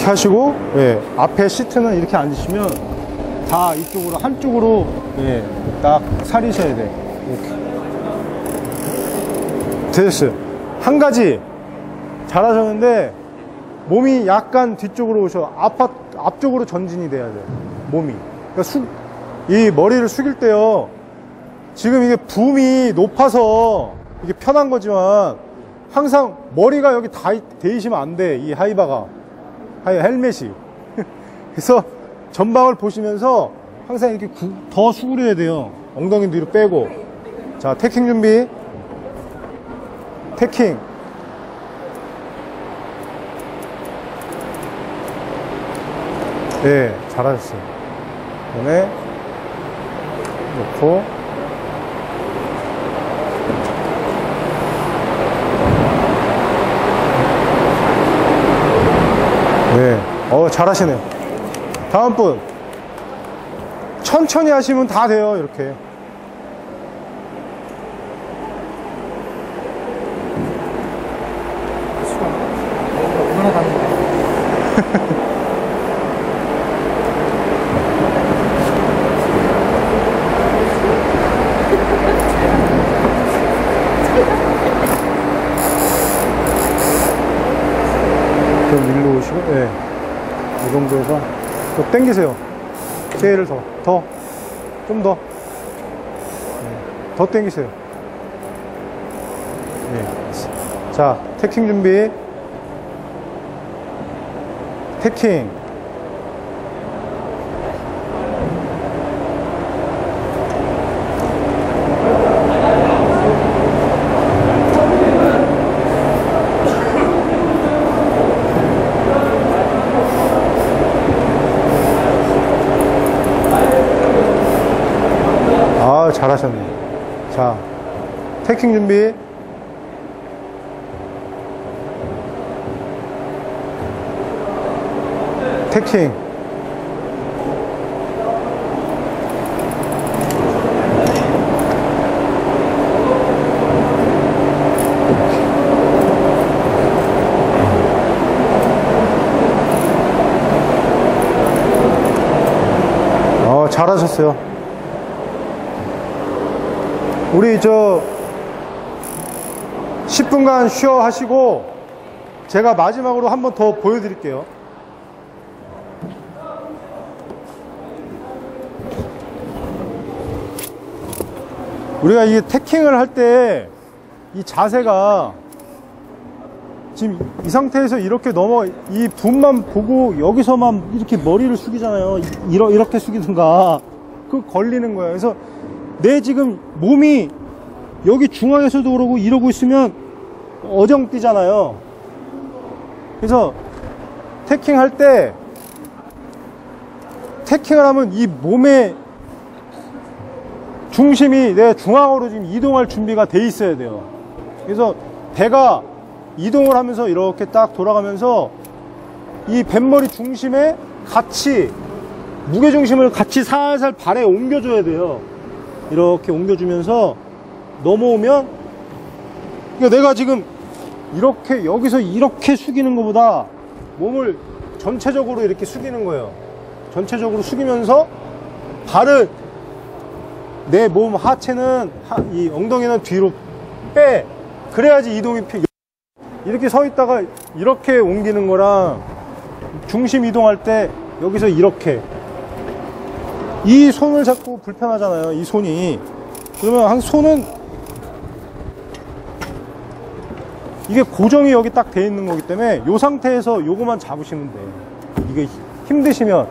그렇게 하시고 예, 앞에 시트는 이렇게 앉으시면 다 이쪽으로 한쪽으로 예, 딱 사리셔야 돼. 이렇게. 됐어요. 한 가지 잘하셨는데 몸이 약간 뒤쪽으로 오셔 앞, 앞쪽으로 전진이 돼야 돼요 몸이. 그러니까 수- 이 머리를 숙일 때요 지금 이게 붐이 높아서 이게 편한 거지만 항상 머리가 여기 다 돼 있으면 안 돼 이 하이바가 하이 헬멧이. 그래서 전방을 보시면서 항상 이렇게 구- 더 수그려야 돼요. 엉덩이 뒤로 빼고. 자 tacking 준비. tacking. 네 잘하셨어요. 그 다음에 놓고 네, 어 잘하시네요. 다음 분 천천히 하시면 다 돼요 이렇게. 좀 일로 오시고, 예. 이 정도에서 또 당기세요. 제일을 더, 더, 좀 더. 예, 더 당기세요. 예. 자, 태킹 준비. 태킹. 아, 잘하셨네. 자, 태킹 준비. 태킹. 어, 잘하셨어요. 우리 저 10분간 쉬어 하시고 제가 마지막으로 한 번 더 보여드릴게요. 우리가 이 태킹을 할 때 이 자세가 지금 이 상태에서 이렇게 넘어 이 붐만 보고 여기서만 이렇게 머리를 숙이잖아요. 이러, 이렇게 숙이든가 그 걸리는 거야. 그래서 내 지금 몸이 여기 중앙에서도 그러고 이러고 있으면 어정 뛰잖아요. 그래서 태킹 할 때 태킹을 하면 이 몸의 중심이 내 중앙으로 지금 이동할 준비가 돼 있어야 돼요. 그래서 배가 이동을 하면서 이렇게 딱 돌아가면서 이 뱃머리 중심에 같이 무게 중심을 같이 살살 발에 옮겨줘야 돼요. 이렇게 옮겨주면서 넘어오면 그러니까 내가 지금 이렇게 여기서 이렇게 숙이는 것보다 몸을 전체적으로 이렇게 숙이는 거예요. 전체적으로 숙이면서 발을 내 몸 하체는 하- 이 엉덩이는 뒤로 빼. 그래야지 이동이 피- 이렇게 서 있다가 이렇게 옮기는 거랑 중심 이동할 때 여기서 이렇게. 이 손을 잡고 불편하잖아요 이 손이. 그러면 한 손은 이게 고정이 여기 딱 돼 있는 거기 때문에 이 상태에서 요거만 잡으시면 돼 이게 힘드시면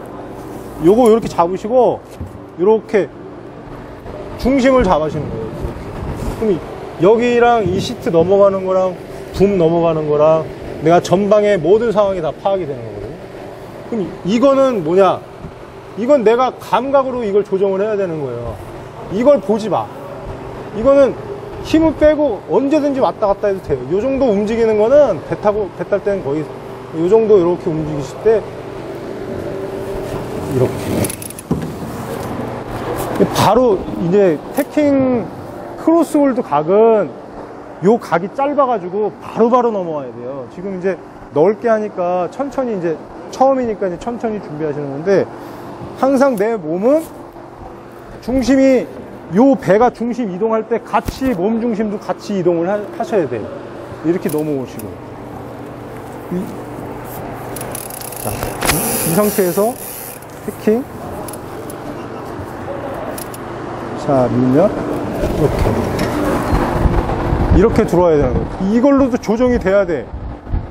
요거 이렇게 잡으시고 이렇게 중심을 잡으시는 거예요. 그럼 이- 여기랑 이 시트 넘어가는 거랑 붐 넘어가는 거랑 내가 전방의 모든 상황이 다 파악이 되는 거거든요. 그럼 이거는 뭐냐? 이건 내가 감각으로 이걸 조정을 해야 되는 거예요. 이걸 보지 마. 이거는 힘을 빼고 언제든지 왔다 갔다 해도 돼요. 요 정도 움직이는 거는 배 타고, 배 탈 때는 거의 요 정도 이렇게 움직이실 때 이렇게. 바로 이제 tacking close-hauled 각은 요 각이 짧아 가지고 바로바로 넘어와야 돼요. 지금 이제 넓게 하니까 천천히 이제 처음이니까 이제 천천히 준비하시는 건데 항상 내 몸은 중심이 요 배가 중심 이동할 때 같이 몸 중심도 같이 이동을 하, 셔야 돼요. 이렇게 넘어오시고. 이, 자, 이, 이 상태에서 패킹. 자, 밀면 이렇게. 이렇게 들어와야 되는 거예요. 이걸로도 조정이 돼야 돼.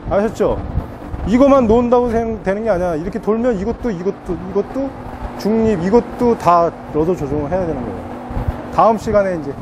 아셨죠? 이것만 놓는다고 생- 되는 게 아니야. 이렇게 돌면 이것도, 이것도, 이것도 중립, 이것도 다 너도 조정을 해야 되는 거예요. 다음 시간에 이제